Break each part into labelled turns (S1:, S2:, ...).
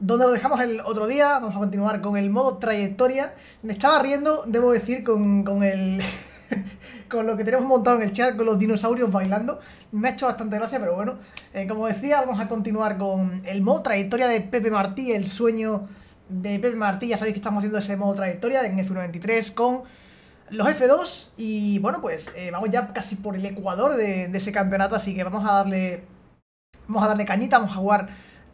S1: donde lo dejamos el otro día, vamos a continuar con el modo trayectoria. Me estaba riendo, debo decir, con, con el... con lo que tenemos montado en el chat, con los dinosaurios bailando. Me ha hecho bastante gracia, pero bueno. Eh, como decía, vamos a continuar con el modo trayectoria de Pepe Martí, el sueño de Pepe Martí. Ya sabéis que estamos haciendo ese modo trayectoria en F93 con los F2. Y bueno, pues eh, vamos ya casi por el ecuador de, de ese campeonato, así que vamos a darle... Vamos a darle cañita, vamos a jugar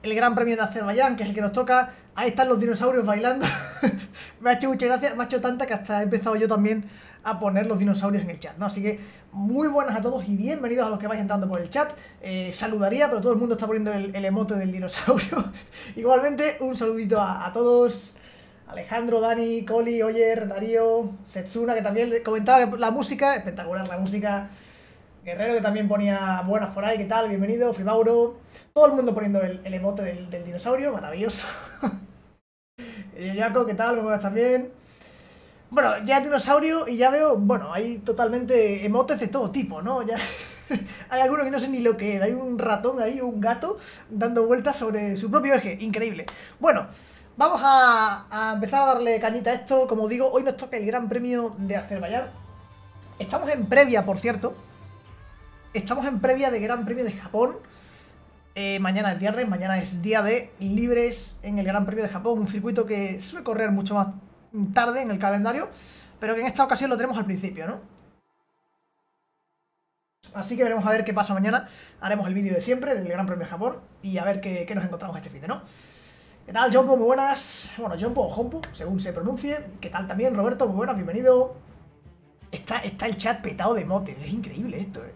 S1: el Gran Premio de Azerbaiyán, que es el que nos toca. Ahí están los dinosaurios bailando. me ha hecho mucha gracia, me ha hecho tanta que hasta he empezado yo también a poner los dinosaurios en el chat, ¿no? Así que muy buenas a todos y bienvenidos a los que vais entrando por el chat. Eh, saludaría, pero todo el mundo está poniendo el, emote del dinosaurio. Igualmente, un saludito a, todos. Alejandro, Dani, Coli, Oyer, Darío, Setsuna, que también comentaba que la música, espectacular la música. Guerrero, que también ponía buenas por ahí, ¿qué tal? Bienvenido, Fribauro. Todo el mundo poniendo el, emote del, dinosaurio, maravilloso. Yaco, ¿qué tal? Muy buenas también. Bueno, ya dinosaurio y ya veo, bueno, hay totalmente emotes de todo tipo, ¿no? Hay algunos que no sé ni lo que es, hay un ratón ahí, un gato, dando vueltas sobre su propio eje, increíble. Bueno, vamos a, empezar a darle cañita a esto, como digo, hoy nos toca el Gran Premio de Azerbaiyán. Estamos en previa, por cierto, estamos en previa de Gran Premio de Japón. Eh, mañana es viernes, mañana es día de libres en el Gran Premio de Japón, un circuito que suele correr mucho más tarde en el calendario, pero que en esta ocasión lo tenemos al principio, ¿no? Así que veremos a ver qué pasa mañana. Haremos el vídeo de siempre del Gran Premio de Japón y a ver qué, nos encontramos este fin de, ¿no? ¿Qué tal, Jompo? Muy buenas. Bueno, Jompo o Jompo, según se pronuncie. ¿Qué tal también, Roberto? Muy buenas, bienvenido. Está, está el chat petado de motes. Es increíble esto, ¿eh?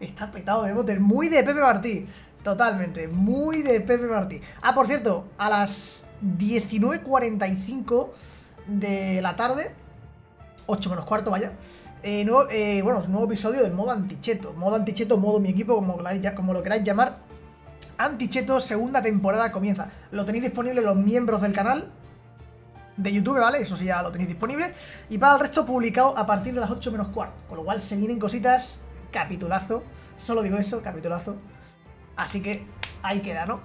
S1: Está petado de motes. Muy de Pepe Martí. Totalmente. Muy de Pepe Martí. Ah, por cierto, a las 19.45 de la tarde, 8 menos cuarto, vaya. Eh, eh, bueno, nuevo episodio del modo anticheto. Modo anticheto, modo mi equipo, como, como lo queráis llamar. Anticheto, segunda temporada comienza. Lo tenéis disponible los miembros del canal de YouTube, ¿vale? Eso sí ya lo tenéis disponible. Y para el resto publicado a partir de las 8 menos cuarto. Con lo cual se vienen cositas, capitulazo. Solo digo eso, capitulazo. Así que ahí queda, ¿no?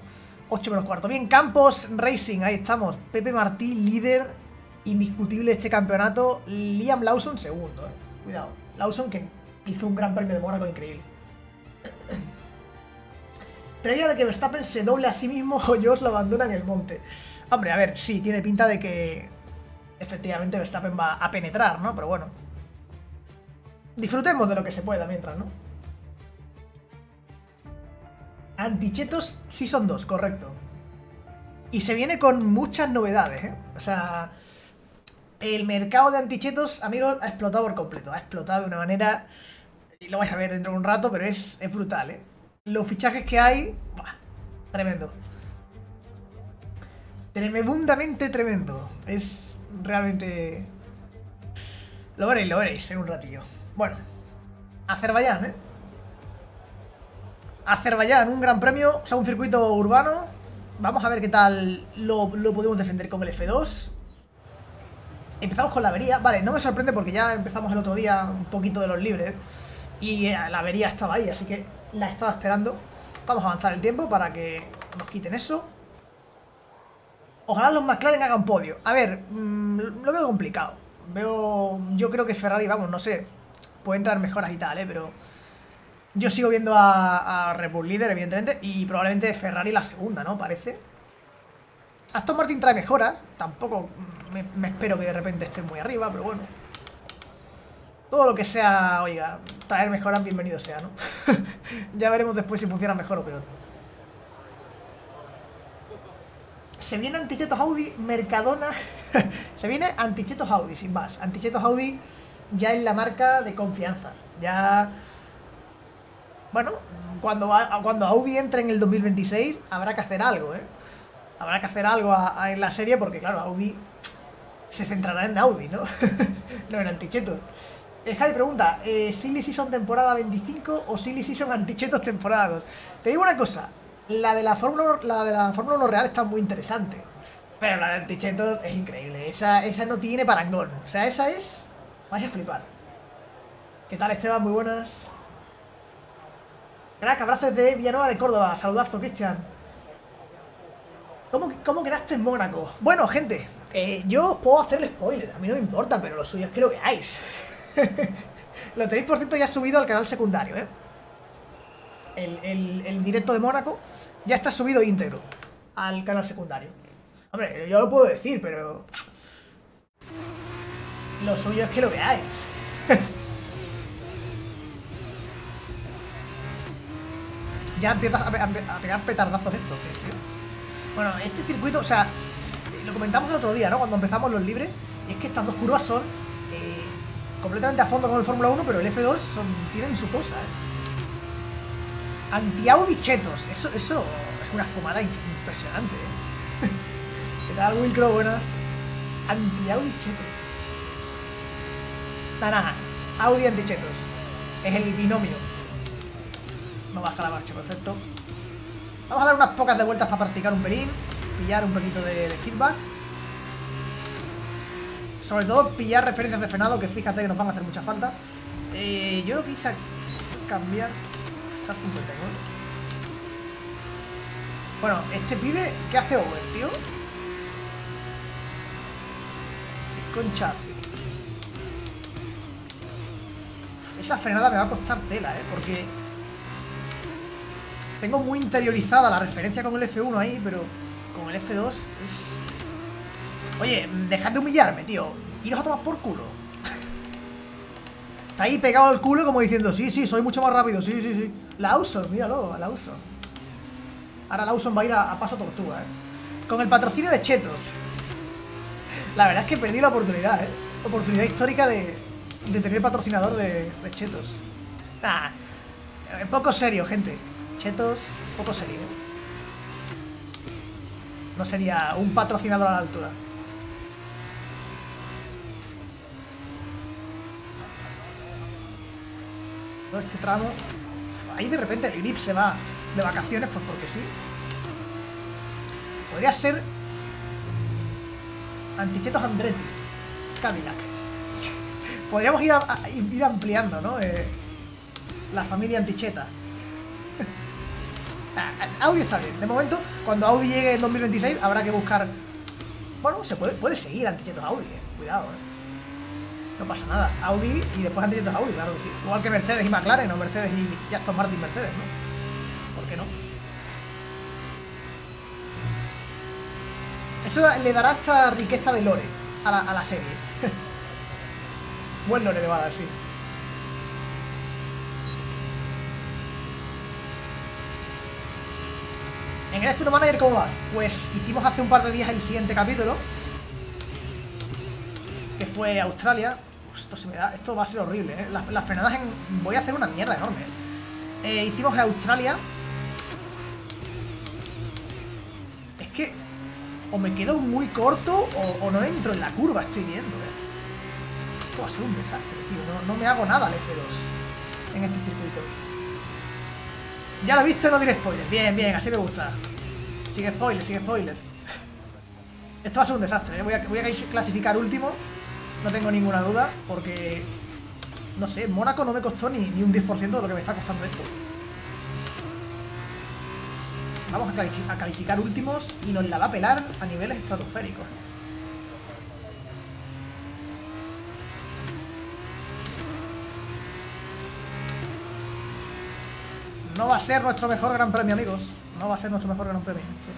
S1: 8 menos cuarto. Bien, Campos Racing, ahí estamos. Pepe Martí, líder indiscutible de este campeonato. Liam Lawson, segundo. Eh. Cuidado. Lawson que hizo un gran premio de Mónaco increíble. Previa de que Verstappen se doble a sí mismo, Joyos lo abandona en el monte. Hombre, a ver, sí, tiene pinta de que efectivamente Verstappen va a penetrar, ¿no? Pero bueno. Disfrutemos de lo que se pueda mientras, ¿no? Antichetos son 2, correcto. Y se viene con muchas novedades, ¿eh? O sea, el mercado de antichetos, amigos, ha explotado por completo. Ha explotado de una manera, y lo vais a ver dentro de un rato, pero es, brutal, ¿eh? Los fichajes que hay, tremendo. Tremendamente tremendo. Es realmente... Lo veréis, lo veréis en un ratillo. Bueno, Azerbaiyán, ¿eh? Azerbaiyán, un gran premio, o sea, un circuito urbano. Vamos a ver qué tal lo, podemos defender con el F2. Empezamos con la avería. Vale, no me sorprende porque ya empezamos el otro día un poquito de los libres. Y eh, la avería estaba ahí, así que la estaba esperando. Vamos a avanzar el tiempo para que nos quiten eso. Ojalá los McLaren hagan podio. A ver, mm, lo veo complicado. Veo... Yo creo que Ferrari, vamos, no sé. Puede entrar mejoras y tal, ¿eh? Pero yo sigo viendo a, a Red Bull líder, evidentemente, y probablemente Ferrari la segunda, ¿no? Parece. Aston Martin trae mejoras, tampoco me, espero que de repente esté muy arriba, pero bueno. Todo lo que sea, oiga, traer mejoras, bienvenido sea, ¿no? ya veremos después si funciona mejor o peor. Se viene Antichetos Audi, Mercadona. Se viene Antichetos Audi, sin más. Antichetos Audi ya es la marca de confianza. Ya bueno, cuando, cuando Audi entre en el 2026 habrá que hacer algo, ¿eh? Habrá que hacer algo en la serie porque, claro, Audi se centrará en Audi, ¿no? no en Antichetos. Eh, Javi pregunta, eh, ¿Silly Season temporada 25 o Silly Season Antichetos temporada 2? Te digo una cosa, la de la Fórmula la de la Fórmula 1 real está muy interesante. Pero la de Antichetos es increíble. Esa, esa no tiene parangón. O sea, esa es... Vais a flipar. ¿Qué tal, Esteban? Muy buenas. Crack, abrazos de Villanueva de Córdoba. Saludazo, Cristian. ¿Cómo, cómo quedaste en Mónaco? Bueno, gente, eh, yo os puedo hacer spoiler, a mí no me importa, pero lo suyo es que lo veáis. lo tenéis, por cierto, ya subido al canal secundario, ¿eh? El, el directo de Mónaco ya está subido íntegro al canal secundario. Hombre, yo lo puedo decir, pero... Lo suyo es que lo veáis. ya empiezas a, pegar petardazos estos, tío. Bueno, este circuito, o sea, lo comentamos el otro día, ¿no? Cuando empezamos los libres, es que estas dos curvas son eh, completamente a fondo con el Fórmula 1, pero el F2 son, tienen su cosa, ¿eh? Anti-Audi chetos, eso, eso es una fumada impresionante, ¿eh? ¿Qué tal, Wilcro? Buenas. Anti-Audi chetos. Nada, Audi anti-chetos. Es el binomio. No baja la marcha, perfecto. Vamos a dar unas pocas de vueltas para practicar un pelín. Pillar un poquito de, feedback. Sobre todo pillar referencias de frenado, que fíjate que nos van a hacer mucha falta. Eh, yo lo que hice cambiar... Está 59. Bueno, este pibe, ¿qué hace over, tío? ¿Qué? Esa frenada me va a costar tela, ¿eh? Porque tengo muy interiorizada la referencia con el F1 ahí, pero con el F2 es... Oye, dejad de humillarme, tío. Iros a tomar por culo. Está ahí pegado al culo como diciendo, sí, sí, soy mucho más rápido, sí, sí, sí. Lawson, míralo, Lawson. Ahora Lawson va a ir a, a, paso tortuga, ¿eh? Con el patrocinio de Chetos. La verdad es que perdí la oportunidad, ¿eh? Oportunidad histórica de, de tener patrocinador de, Chetos. Nah, poco serio, gente. Chetos, poco serio. No sería un patrocinador a la altura. Todo este tramo... Ahí de repente el grip se va de vacaciones, pues porque sí. Podría ser... Antichetos Andretti. Cadillac. Podríamos ir, a, ir ampliando, ¿no? Eh, la familia anticheta. Audi está bien. De momento, cuando Audi llegue en 2026, habrá que buscar... Bueno, se puede, puede seguir antichetos Audi, eh. Cuidado, eh. No pasa nada. Audi y después antichetos Audi, claro que sí. Igual que Mercedes y McLaren, o Mercedes y, y Aston Martin Mercedes, ¿no? ¿Por qué no? Eso le dará esta riqueza de lore a la, a la serie. Buen lore le va dar, sí. En F1 Manager, ¿cómo vas? Pues hicimos hace un par de días el siguiente capítulo. Que fue Australia. Esto se me da. Esto va a ser horrible, ¿eh? Las, frenadas en. Voy a hacer una mierda enorme. Eh, hicimos Australia. Es que. O me quedo muy corto o, o, no entro en la curva, estoy viendo, ¿eh? Va a ser un desastre, tío. No, me hago nada al F2 en este circuito. Ya lo he visto, no diré spoiler. Bien, bien, así me gusta. Sigue spoiler, sigue spoiler. Esto va a ser un desastre, ¿eh? voy, a, clasificar último. No tengo ninguna duda, porque... No sé, Mónaco no me costó ni, ni un 10% de lo que me está costando esto. Vamos a calificar últimos y nos la va a pelar a niveles estratosféricos. No va a ser nuestro mejor gran premio, amigos. No va a ser nuestro mejor gran premio. Sí.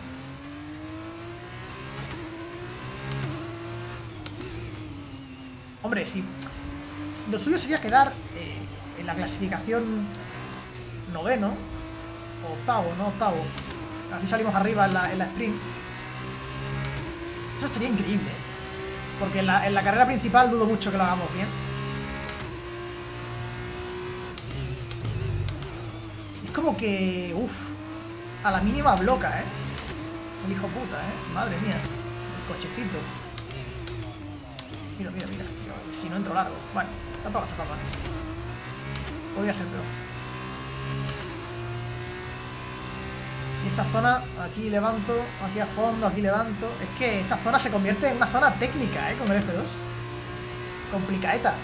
S1: Hombre, sí. Lo suyo sería quedar eh, en la clasificación noveno. Octavo, no octavo. Así salimos arriba en la, en la sprint. Eso estaría increíble. Porque en la, en la carrera principal dudo mucho que lo hagamos bien. Como que... Uff. A la mínima bloca, ¿eh? El hijo puta, ¿eh? Madre mía. El cochecito. Mira, mira, mira. Si no entro largo. Bueno, tampoco está mal. Podría ser peor. Y esta zona, aquí levanto, aquí a fondo, aquí levanto. Es que esta zona se convierte en una zona técnica, ¿eh? Con el F2. Complicadeta.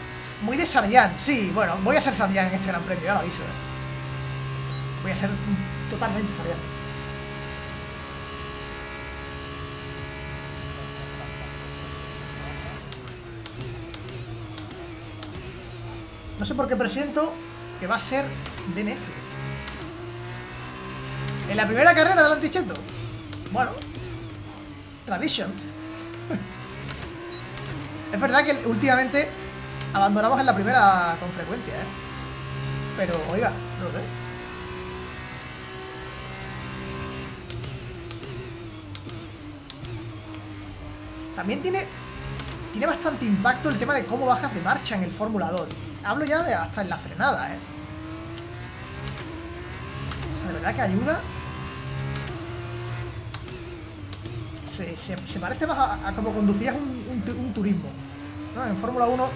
S1: Muy de Sarjan, sí. Bueno, voy a ser Sarjan en este Gran Premio, ya lo aviso, ¿eh? voy a ser totalmente sargento. No sé por qué presiento que va a ser DNF. En la primera carrera del anticheto. Bueno. Traditions. es verdad que últimamente abandonamos en la primera con frecuencia, ¿eh? Pero, oiga, no sé. También tiene, tiene bastante impacto el tema de cómo bajas de marcha en el formulador. Hablo ya de hasta en la frenada, ¿eh? O sea, de verdad que ayuda. Se, parece más a, como conducirías un, un, turismo. En Fórmula 1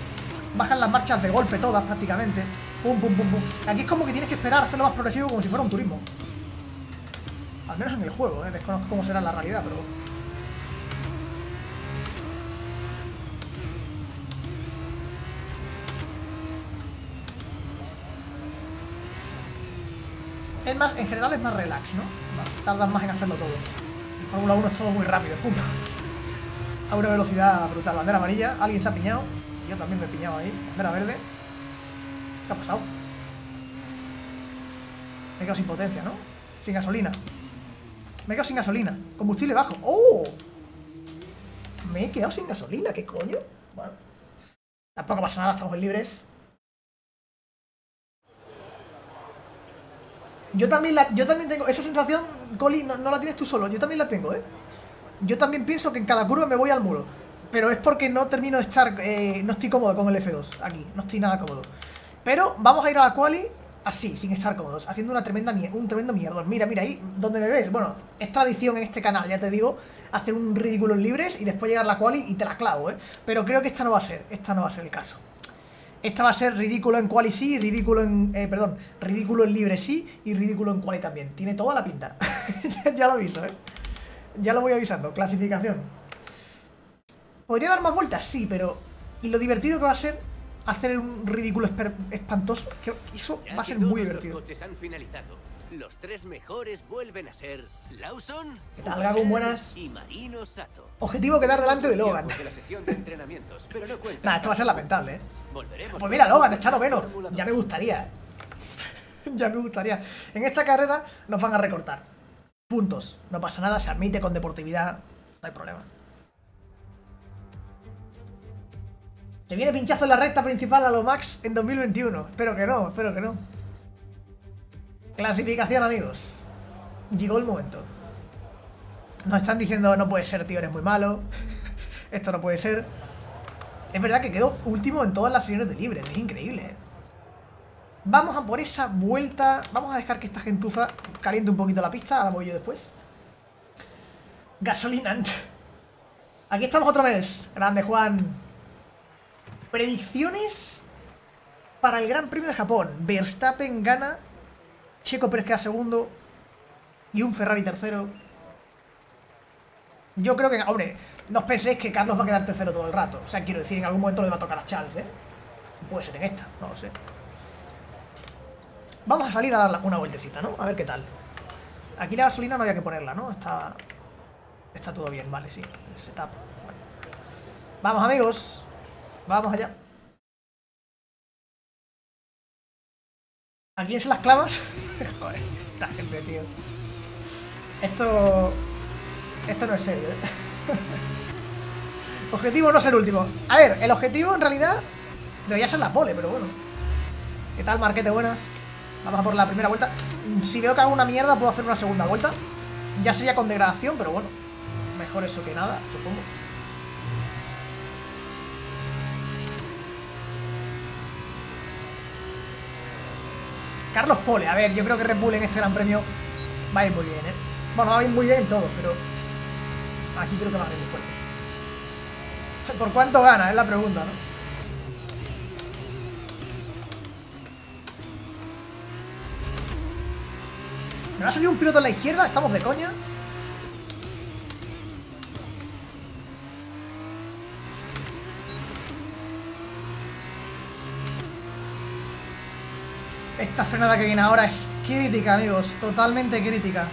S1: bajan las marchas de golpe todas prácticamente. Pum, pum, pum, pum. Aquí es como que tienes que esperar a hacerlo más progresivo como si fuera un turismo. Al menos en el juego, ¿eh? Desconozco cómo será la realidad, pero... Es más, en general es más relax, ¿no? tardas más en hacerlo todo. En Fórmula 1 es todo muy rápido, pum. A una velocidad brutal. Bandera amarilla, alguien se ha piñado. Yo también me he piñado ahí. Bandera verde. ¿Qué ha pasado? Me he quedado sin potencia, ¿no? Sin gasolina. Me he quedado sin gasolina. Combustible bajo. ¡Oh! Me he quedado sin gasolina. ¿Qué coño? Bueno. Tampoco pasa nada, estamos libres. Yo también, la, yo también tengo esa sensación, Coli, no, la tienes tú solo, yo también la tengo, ¿eh? Yo también pienso que en cada curva me voy al muro. Pero es porque no termino de estar, eh, no estoy cómodo con el F2 aquí, no estoy nada cómodo. Pero vamos a ir a la quali así, sin estar cómodos, haciendo una tremenda un tremendo mierdón. Mira, mira, ahí donde me ves. Bueno, es tradición en este canal, ya te digo, hacer un ridículo en libres y después llegar a la quali y te la clavo, ¿eh? Pero creo que esta no va a ser, esta no va a ser el caso. Esta va a ser ridículo en quali sí, ridículo en... Eh, perdón, ridículo en libre sí y ridículo en quali también. Tiene toda la pinta. ya lo aviso, ¿eh? Ya lo voy avisando. Clasificación. ¿Podría dar más vueltas? Sí, pero... ¿Y lo divertido que va a ser hacer un ridículo espantoso? Que eso va a ser muy divertido.
S2: Los coches han finalizado. Los tres mejores vuelven a ser Lawson,
S1: ¿Qué tal? Buenas.
S2: Y Marino Sato.
S1: Objetivo quedar delante de Logan.
S2: De la sesión de entrenamientos, pero no
S1: nah, esto va a ser lamentable, ¿eh? Pues mira, Logan, está noveno. Ya me gustaría. ya me gustaría. En esta carrera nos van a recortar. Puntos. No pasa nada, se admite con deportividad. No hay problema. Se viene pinchazo en la recta principal a lo max en 2021. Espero que no, espero que no. Clasificación, amigos. Llegó el momento. Nos están diciendo, no puede ser, tío, eres muy malo. Esto no puede ser. Es verdad que quedó último en todas las sesiones de libre, es increíble. ¿eh? Vamos a por esa vuelta. Vamos a dejar que esta gentuza caliente un poquito la pista. Ahora voy yo después. Gasolina. Aquí estamos otra vez. Grande, Juan. Predicciones para el Gran Premio de Japón. Verstappen gana. Checo Pérez queda segundo. Y un Ferrari tercero. Yo creo que, hombre, no os penséis que Carlos va a quedar tercero todo el rato. O sea, quiero decir, en algún momento le va a tocar a Charles, ¿eh? Puede ser en esta, no lo sé. Vamos a salir a dar una vueltecita, ¿no? A ver qué tal. Aquí la gasolina no había que ponerla, ¿no? Está, está todo bien, vale, sí. setup. Vamos, amigos. Vamos allá. ¿A quién se las clavas? Joder, esta gente, tío. Esto... Esto no es serio, ¿eh? objetivo no ser último. A ver, el objetivo en realidad debería ser la pole, pero bueno. ¿Qué tal, Marquete? Buenas. Vamos a por la primera vuelta. Si veo que hago una mierda, puedo hacer una segunda vuelta. Ya sería con degradación, pero bueno. Mejor eso que nada, supongo. Carlos Pole, a ver, yo creo que Red Bull en este gran premio va a ir muy bien, ¿eh? Bueno, va a ir muy bien en todo, pero Aquí creo que va a ir muy fuerte. ¿Por cuánto gana? Es la pregunta, ¿no? ¿Me va a salir un piloto a la izquierda? ¿Estamos de coña? Esta frenada que viene ahora es crítica, amigos. Totalmente crítica.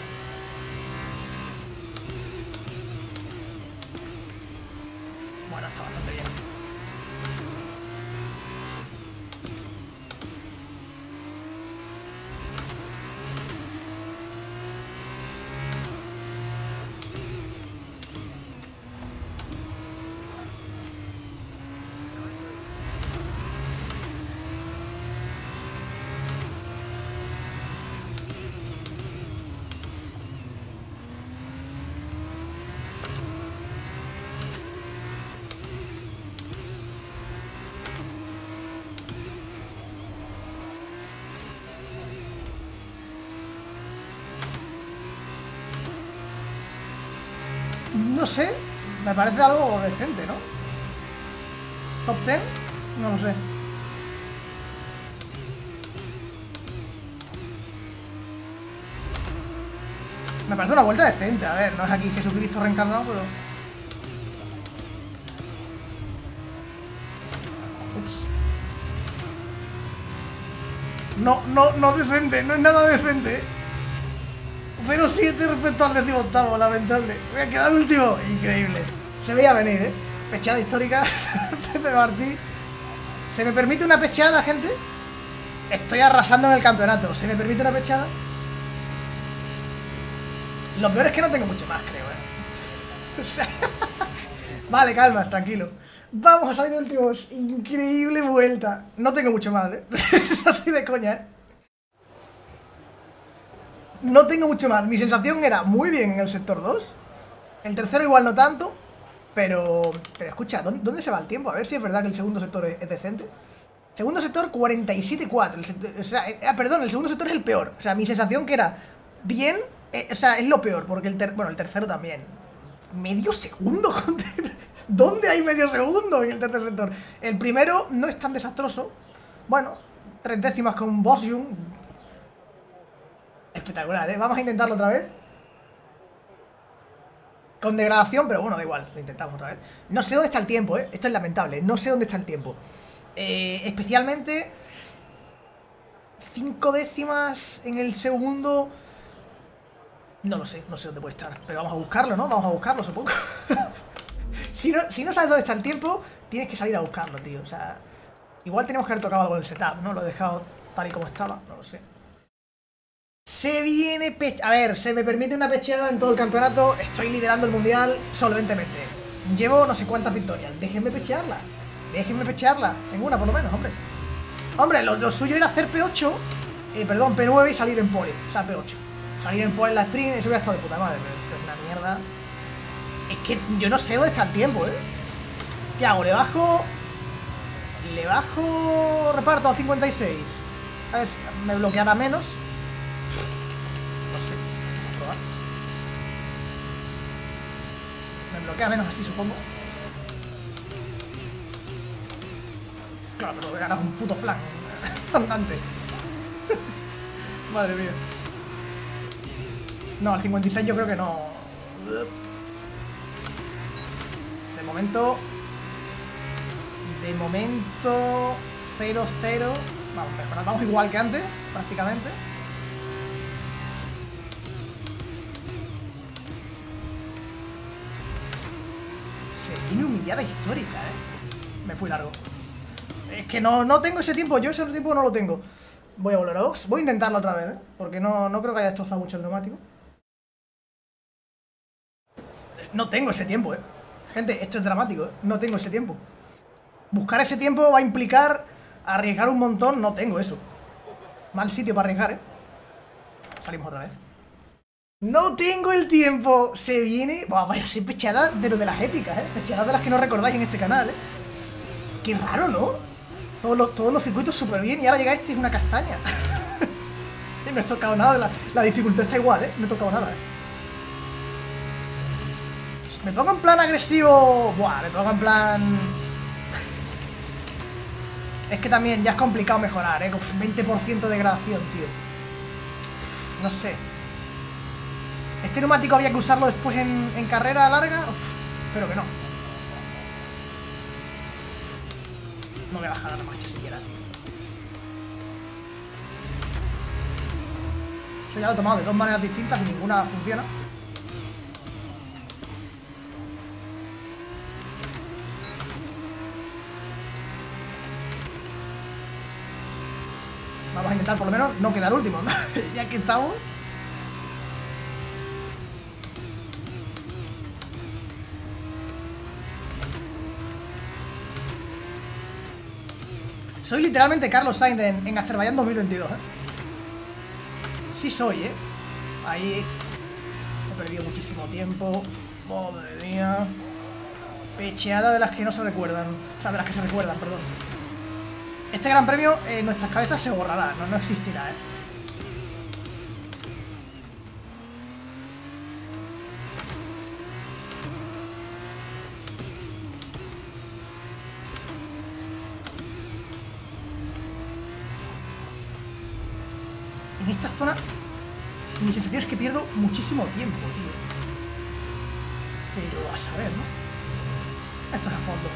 S1: No sé, me parece algo decente, ¿no? ¿Top 10? No lo sé. Me parece una vuelta decente, a ver, no es aquí Jesucristo reencarnado, pero... Ups. No, no, no decente, no es nada decente. 0-7 respecto al décimo octavo, lamentable. Voy a quedar último. Increíble. Se veía venir, ¿eh? Pechada histórica. Pepe Martí. ¿Se me permite una pechada, gente? Estoy arrasando en el campeonato. ¿Se me permite una pechada? Lo peor es que no tengo mucho más, creo, ¿eh? Vale, calma, tranquilo. Vamos a salir últimos. Increíble vuelta. No tengo mucho más, ¿eh? no estoy de coña, ¿eh? No tengo mucho más. Mi sensación era muy bien en el sector 2. El tercero igual no tanto. Pero, pero escucha, ¿dónde, se va el tiempo? A ver si es verdad que el segundo sector es, decente. Segundo sector 47-4. O sea, eh, ah, perdón, el segundo sector es el peor. O sea, mi sensación que era bien, eh, o sea, es lo peor. Porque el, bueno, el tercero también. Medio segundo, ¿Dónde hay medio segundo en el tercer sector? El primero no es tan desastroso. Bueno, tres décimas con Bosjung. Espectacular, ¿eh? Vamos a intentarlo otra vez. Con degradación, pero bueno, da igual. Lo intentamos otra vez. No sé dónde está el tiempo, ¿eh? Esto es lamentable. No sé dónde está el tiempo. Eh, especialmente... Cinco décimas en el segundo... No lo sé, no sé dónde puede estar. Pero vamos a buscarlo, ¿no? Vamos a buscarlo, supongo. si, no, si no sabes dónde está el tiempo, tienes que salir a buscarlo, tío. O sea, igual tenemos que haber tocado algo en el setup, ¿no? Lo he dejado tal y como estaba, no lo sé. Se viene pech... A ver, se me permite una pecheada en todo el campeonato. Estoy liderando el mundial solventemente. Llevo no sé cuántas victorias. Déjenme pechearla. Déjenme pechearla. En una, por lo menos, hombre. Hombre, lo, suyo era hacer P8. Eh, perdón, P9 y salir en pole. O sea, P8. Salir en pole en la sprint. Eso hubiera estado de puta madre. Pero esto es una mierda. Es que yo no sé dónde está el tiempo, ¿eh? ¿Qué hago? ¿Le bajo...? ¿Le bajo reparto a 56? ¿Sabes? Me bloqueaba menos bloquea menos así, supongo. Claro, pero ganas un puto flan andante. Madre mía. No, al 56 yo creo que no. De momento... De momento... 0-0. Vamos, mejorar. Vamos igual que antes, prácticamente. Tiene humillada histórica, ¿eh? Me fui largo. Es que no, no tengo ese tiempo, yo ese tiempo no lo tengo. Voy a volver a box. Voy a intentarlo otra vez, ¿eh? Porque no, no creo que haya destrozado mucho el neumático. No tengo ese tiempo, ¿eh? Gente, esto es dramático, ¿eh? No tengo ese tiempo. Buscar ese tiempo va a implicar arriesgar un montón. No tengo eso. Mal sitio para arriesgar, ¿eh? Salimos otra vez. No tengo el tiempo. Se viene... Buah, vaya, soy pechada de lo de las épicas, ¿eh? Pechada de las que no recordáis en este canal, ¿eh? Qué raro, ¿no? Todos los, circuitos súper bien y ahora llega este y es una castaña. no he tocado nada. La, la, dificultad está igual, ¿eh? No he tocado nada, ¿eh? Me pongo en plan agresivo... Buah, me pongo en plan... Es que también ya es complicado mejorar, ¿eh? Con 20% de gradación, tío. No sé. ¿Este neumático había que usarlo después en, carrera larga? Uf, espero que no. No voy a bajar la marcha siquiera. Eso ya lo he tomado de dos maneras distintas y ninguna funciona. Vamos a intentar por lo menos no quedar último, ya que estamos... Soy literalmente Carlos Sainz en, Azerbaiyán 2022, ¿eh? Sí soy, ¿eh? Ahí he perdido muchísimo tiempo. Madre mía. Pecheada de las que no se recuerdan. O sea, de las que se recuerdan, perdón. Este gran premio en nuestras cabezas se borrará, no existirá, ¿eh? esta zona, mi sensación es que pierdo muchísimo tiempo, tío. Pero a saber, ¿no? Esto es a fondo.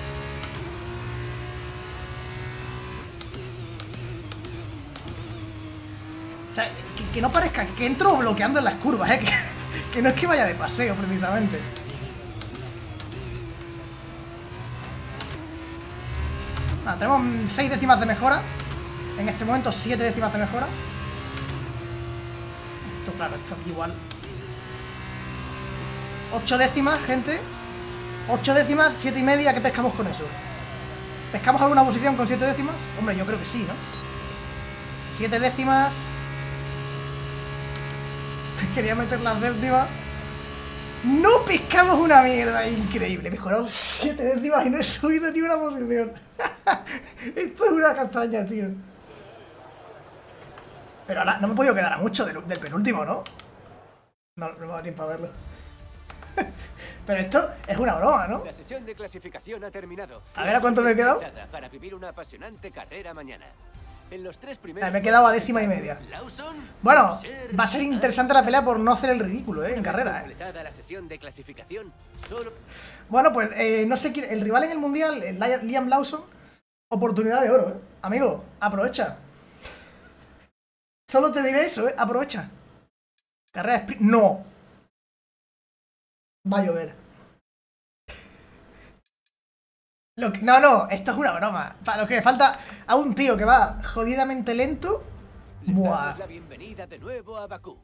S1: O sea, que, no parezca que entro bloqueando en las curvas, ¿eh? Que, no es que vaya de paseo, precisamente. Tenemos 6 décimas de mejora. En este momento 7 décimas de mejora. Claro, esto aquí igual. 8 décimas, gente. 8 décimas, 7 y media, ¿qué pescamos con eso? ¿Pescamos alguna posición con 7 décimas? Hombre, yo creo que sí, ¿no? 7 décimas. Quería meter la séptima. No pescamos una mierda, increíble. Mejoramos 7 décimas y no he subido ni una posición. Esto es una castaña, tío. Pero ahora no me he podido quedar a mucho del, del penúltimo, ¿no? No, no me da tiempo a verlo. Pero esto es una broma, ¿no?
S2: La sesión de clasificación ha terminado.
S1: A ver, ¿a cuánto me he quedado?
S2: Para vivir una apasionante carrera mañana. En los tres primeros
S1: Me he quedado a décima y media. Bueno, va a ser interesante la pelea por no hacer el ridículo, ¿eh? En carrera, ¿eh?
S2: La sesión de clasificación, solo
S1: Bueno, pues eh, no sé quién. El rival en el mundial, el Li- Liam Lawson. Oportunidad de oro, ¿eh? Amigo, aprovecha. Solo te diré eso, ¿eh? Aprovecha. Carrera sprint. ¡No! Va a llover. No, no, esto es una broma. Para lo que falta a un tío que va jodidamente lento. Buah.
S2: damos la bienvenida de nuevo a Bakú.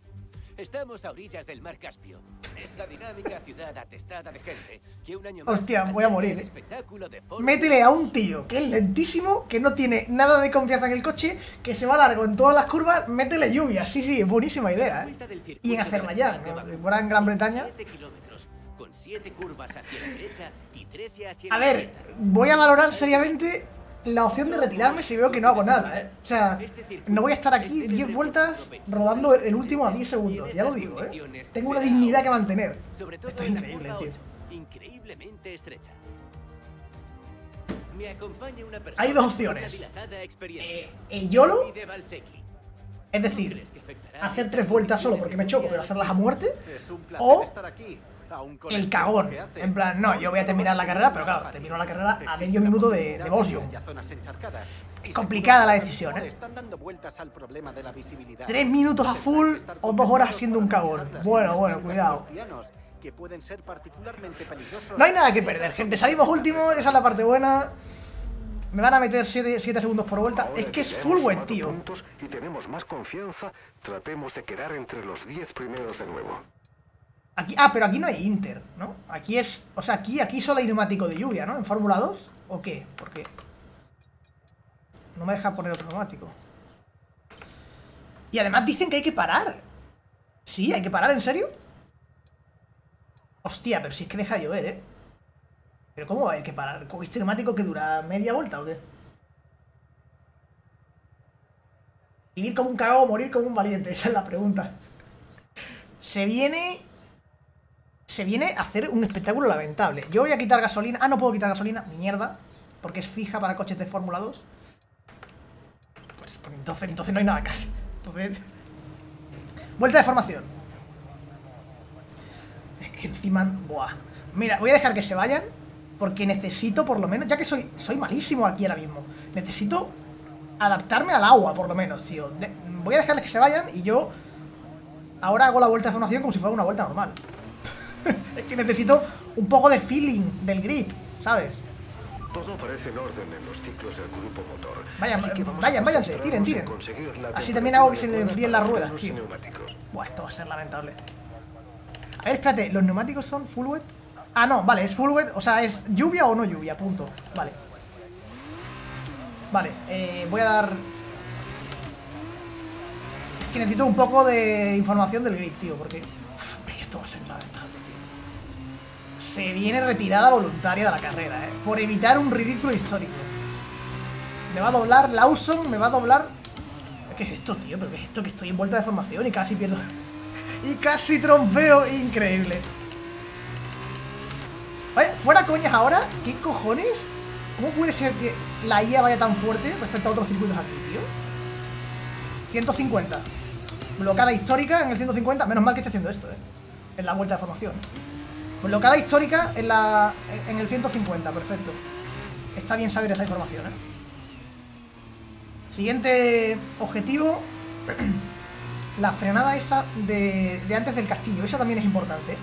S2: Estamos a orillas del mar Caspio, esta dinámica ciudad atestada de gente que un año más
S1: Hostia, voy a morir.
S2: el espectáculo de
S1: Métele a un tío que es lentísimo, que no tiene nada de confianza en el coche, que se va largo en todas las curvas, métele lluvia. Sí, sí, es buenísima idea, ¿eh? Y en Azerbaiyán, ¿no? Si fuera en Gran Bretaña.
S2: Siete kilómetros, con siete curvas hacia la derecha y 13 hacia
S1: A ver, voy a valorar seriamente la opción de retirarme si veo que no hago nada, ¿eh? O sea, no voy a estar aquí 10 vueltas rodando el último a 10 segundos, ya lo digo, ¿eh? Tengo una dignidad que mantener. Esto es increíble, tío.
S2: 8, increíblemente estrecha. Me acompaña una persona
S1: Hay dos opciones. Eh, el YOLO,
S2: Y de Valsecchi.
S1: es decir,
S2: ¿Crees que afectará
S1: hacer tres vueltas solo porque me choco, pero hacerlas a muerte, o el cagón. En plan, no, yo voy a terminar la carrera, pero claro, termino la carrera a medio minuto de, de Es complicada la decisión, ¿eh? Tres minutos a full o dos horas siendo un cagón. Bueno, bueno, cuidado.
S3: los pianos, que pueden ser particularmente peligrosos.
S1: No hay nada que perder, gente. Salimos últimos, esa es la parte buena. Me van a meter 7 segundos por vuelta.
S4: Ahora
S1: Es que es full
S4: sumado
S1: tío.
S4: y tenemos más confianza. Tratemos de quedar entre los 10 primeros de nuevo.
S1: Ah, pero aquí no hay Inter, ¿no? Aquí es. O sea, aquí, aquí solo hay neumático de lluvia, ¿no? ¿En Fórmula 2? ¿O qué? ¿Por qué? No me deja poner otro neumático. Y además dicen que hay que parar. Sí, hay que parar, ¿en serio? Hostia, pero si es que deja de llover, ¿eh? ¿Pero cómo hay que parar? ¿Con este neumático que dura media vuelta o qué? ¿Vivir como un cagado o morir como un valiente? Esa es la pregunta. Se viene... Se viene a hacer un espectáculo lamentable. Yo voy a quitar gasolina. Ah, no puedo quitar gasolina. Mierda. Porque es fija para coches de Fórmula 2. Pues entonces, entonces no hay nada que. Entonces... Vuelta de formación. Es que encima... Buah. Mira, voy a dejar que se vayan. Porque necesito, por lo menos, ya que soy, soy malísimo aquí ahora mismo. Necesito adaptarme al agua, por lo menos, tío. Voy a dejarles que se vayan y yo ahora hago la vuelta de formación como si fuera una vuelta normal. es que necesito un poco de feeling del grip, ¿sabes?
S4: Todo parece en orden en los ciclos del grupo motor.
S1: Vayan, vayan, váyanse, tiren,
S4: en
S1: tiren. Así también hago que se le enfríen las ruedas, tío. Buah, esto va a ser lamentable. A ver, espérate, ¿los neumáticos son full wet? Ah, no, vale, es full wet, o sea, es lluvia o no lluvia, punto. Vale. Vale, eh, voy a dar... Es que necesito un poco de información del grip, tío, porque... Uf, esto va a ser lamentable. Se viene retirada voluntaria de la carrera, eh, por evitar un ridículo histórico. Me va a doblar Lawson, me va a doblar... ¿Qué es esto, tío? ¿Pero qué es esto? Que estoy en vuelta de formación y casi pierdo... y casi trompeo. Increíble. Oye, fuera coñas ahora, ¿qué cojones? ¿Cómo puede ser que la IA vaya tan fuerte respecto a otros circuitos aquí, tío? 150. Blocada histórica en el 150. Menos mal que esté haciendo esto, ¿eh? En la vuelta de formación. Blocada histórica en, la, en el 150, perfecto. Está bien saber esa información, ¿eh? Siguiente objetivo. la frenada esa de, de antes del castillo. Esa también es importante.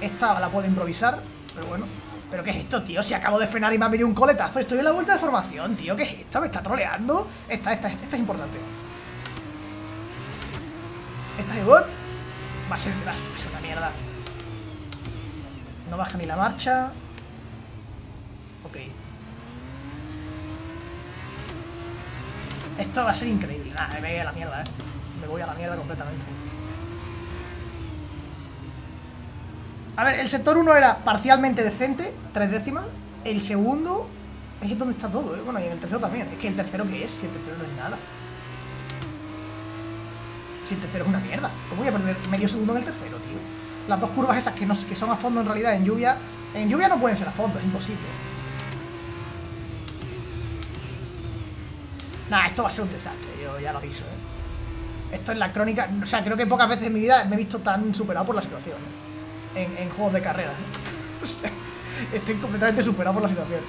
S1: Esta la puedo improvisar, pero bueno. ¿Pero qué es esto, tío? Si acabo de frenar y me ha venido un coletazo. Estoy en la vuelta de formación, tío. ¿Qué es esto? ¿Me está troleando? Esta, esta, esta es importante. Esta es ser, va a ser una mierda. No baja ni la marcha. Ok. Esto va a ser increíble. Nada, me voy a la mierda, eh. Me voy a la mierda completamente. A ver, el sector 1 era parcialmente decente, tres décimas. El segundo es donde está todo, ¿eh? Bueno, y el tercero también. Es que el tercero, ¿qué es? Si el tercero no es nada. Si el tercero es una mierda. ¿Cómo voy a perder medio segundo en el tercero, tío? Las dos curvas esas que, no, que son a fondo en realidad en lluvia. En lluvia no pueden ser a fondo, es imposible. Nah, esto va a ser un desastre, yo ya lo aviso, ¿eh? Esto es la crónica... O sea, creo que pocas veces en mi vida me he visto tan superado por la situación, ¿eh? en, juegos de carrera, ¿eh? estoy completamente superado por la situación.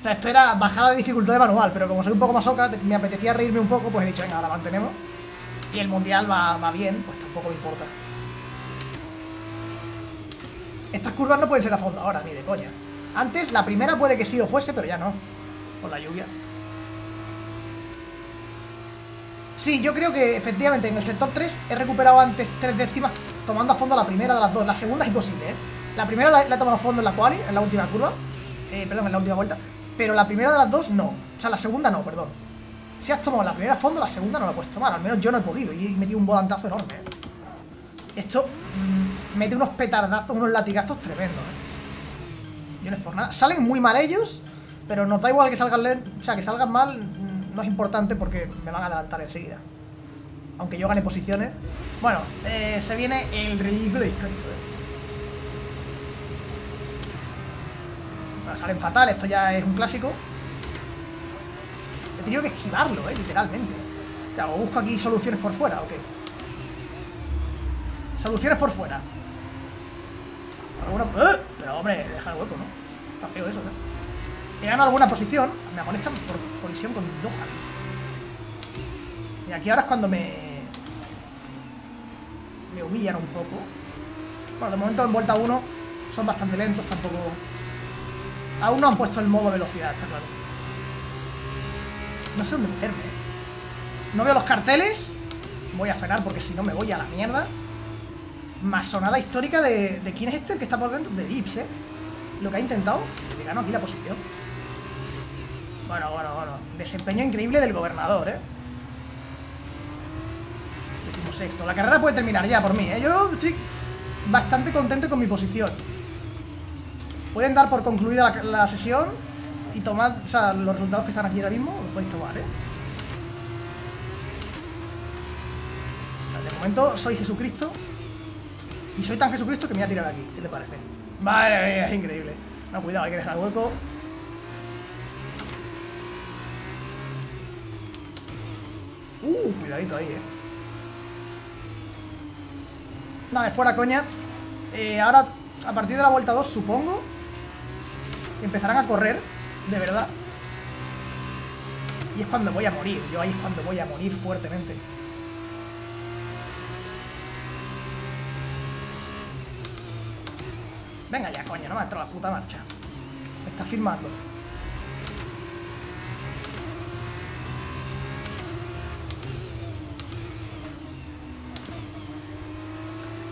S1: O sea, esto era bajada de dificultad de manual, pero como soy un poco más oca, me apetecía reírme un poco, pues he dicho, venga, ahora mantenemos. Y el mundial va, va bien, pues tampoco me importa. Estas curvas no pueden ser a fondo ahora, ni de coña. Antes, la primera puede que sí lo fuese, pero ya no. Por la lluvia. Sí, yo creo que efectivamente en el sector 3 he recuperado antes tres décimas tomando a fondo la primera de las dos. La segunda es imposible, ¿eh? La primera la, la he tomado a fondo en la quali, en la última curva. Eh, perdón, en la última vuelta. Pero la primera de las dos no. O sea, la segunda no, perdón. Si has tomado la primera fondo, la segunda no la puedes tomar. Al menos yo no he podido y he metido un volantazo enorme. ¿eh? Esto mmm, mete unos petardazos, unos latigazos tremendos, ¿eh? Yo no es por nada. Salen muy mal ellos, pero nos da igual que salgan. O sea, que salgan mal no es importante porque me van a adelantar enseguida. Aunque yo gane posiciones. Bueno, eh, se viene el ridículo histórico. ¿eh? Bueno, salen fatal, esto ya es un clásico. Tenido que esquivarlo, eh, literalmente. O sea, o busco aquí soluciones por fuera, ok. Soluciones por fuera. ¿Alguna... ¡Eh! Pero hombre, deja el hueco, ¿no? Está feo eso, ¿no? He ganado alguna posición. Me molestan por colisión con Dohan. Y aquí ahora es cuando me... Me humillan un poco. Bueno, de momento en vuelta 1 son bastante lentos, tampoco... Aún no han puesto el modo velocidad, está claro. No sé dónde meterme. No veo los carteles. Voy a frenar porque si no me voy a la mierda. Masonada histórica de, de quién es este el que está por dentro. De Ips, ¿eh? Lo que ha intentado. Le gano aquí la posición. Bueno, bueno, bueno. Desempeño increíble del gobernador, ¿eh? Decimos sexto. La carrera puede terminar ya por mí, ¿eh? Yo estoy bastante contento con mi posición. Pueden dar por concluida la sesión y tomar, o sea, los resultados que están aquí ahora mismo, los podéis tomar, ¿eh? De momento soy Jesucristo y soy tan Jesucristo que me voy a tirar aquí. ¿Qué te parece? Madre mía, es increíble. No, cuidado, hay que dejar el hueco. Uh, cuidadito ahí, eh. Nada, fuera coña. Eh, ahora, a partir de la vuelta 2, supongo empezarán a correr, de verdad. Y es cuando voy a morir. Yo ahí es cuando voy a morir fuertemente. Venga ya, coño, no me ha entrado la puta marcha. Me está firmando.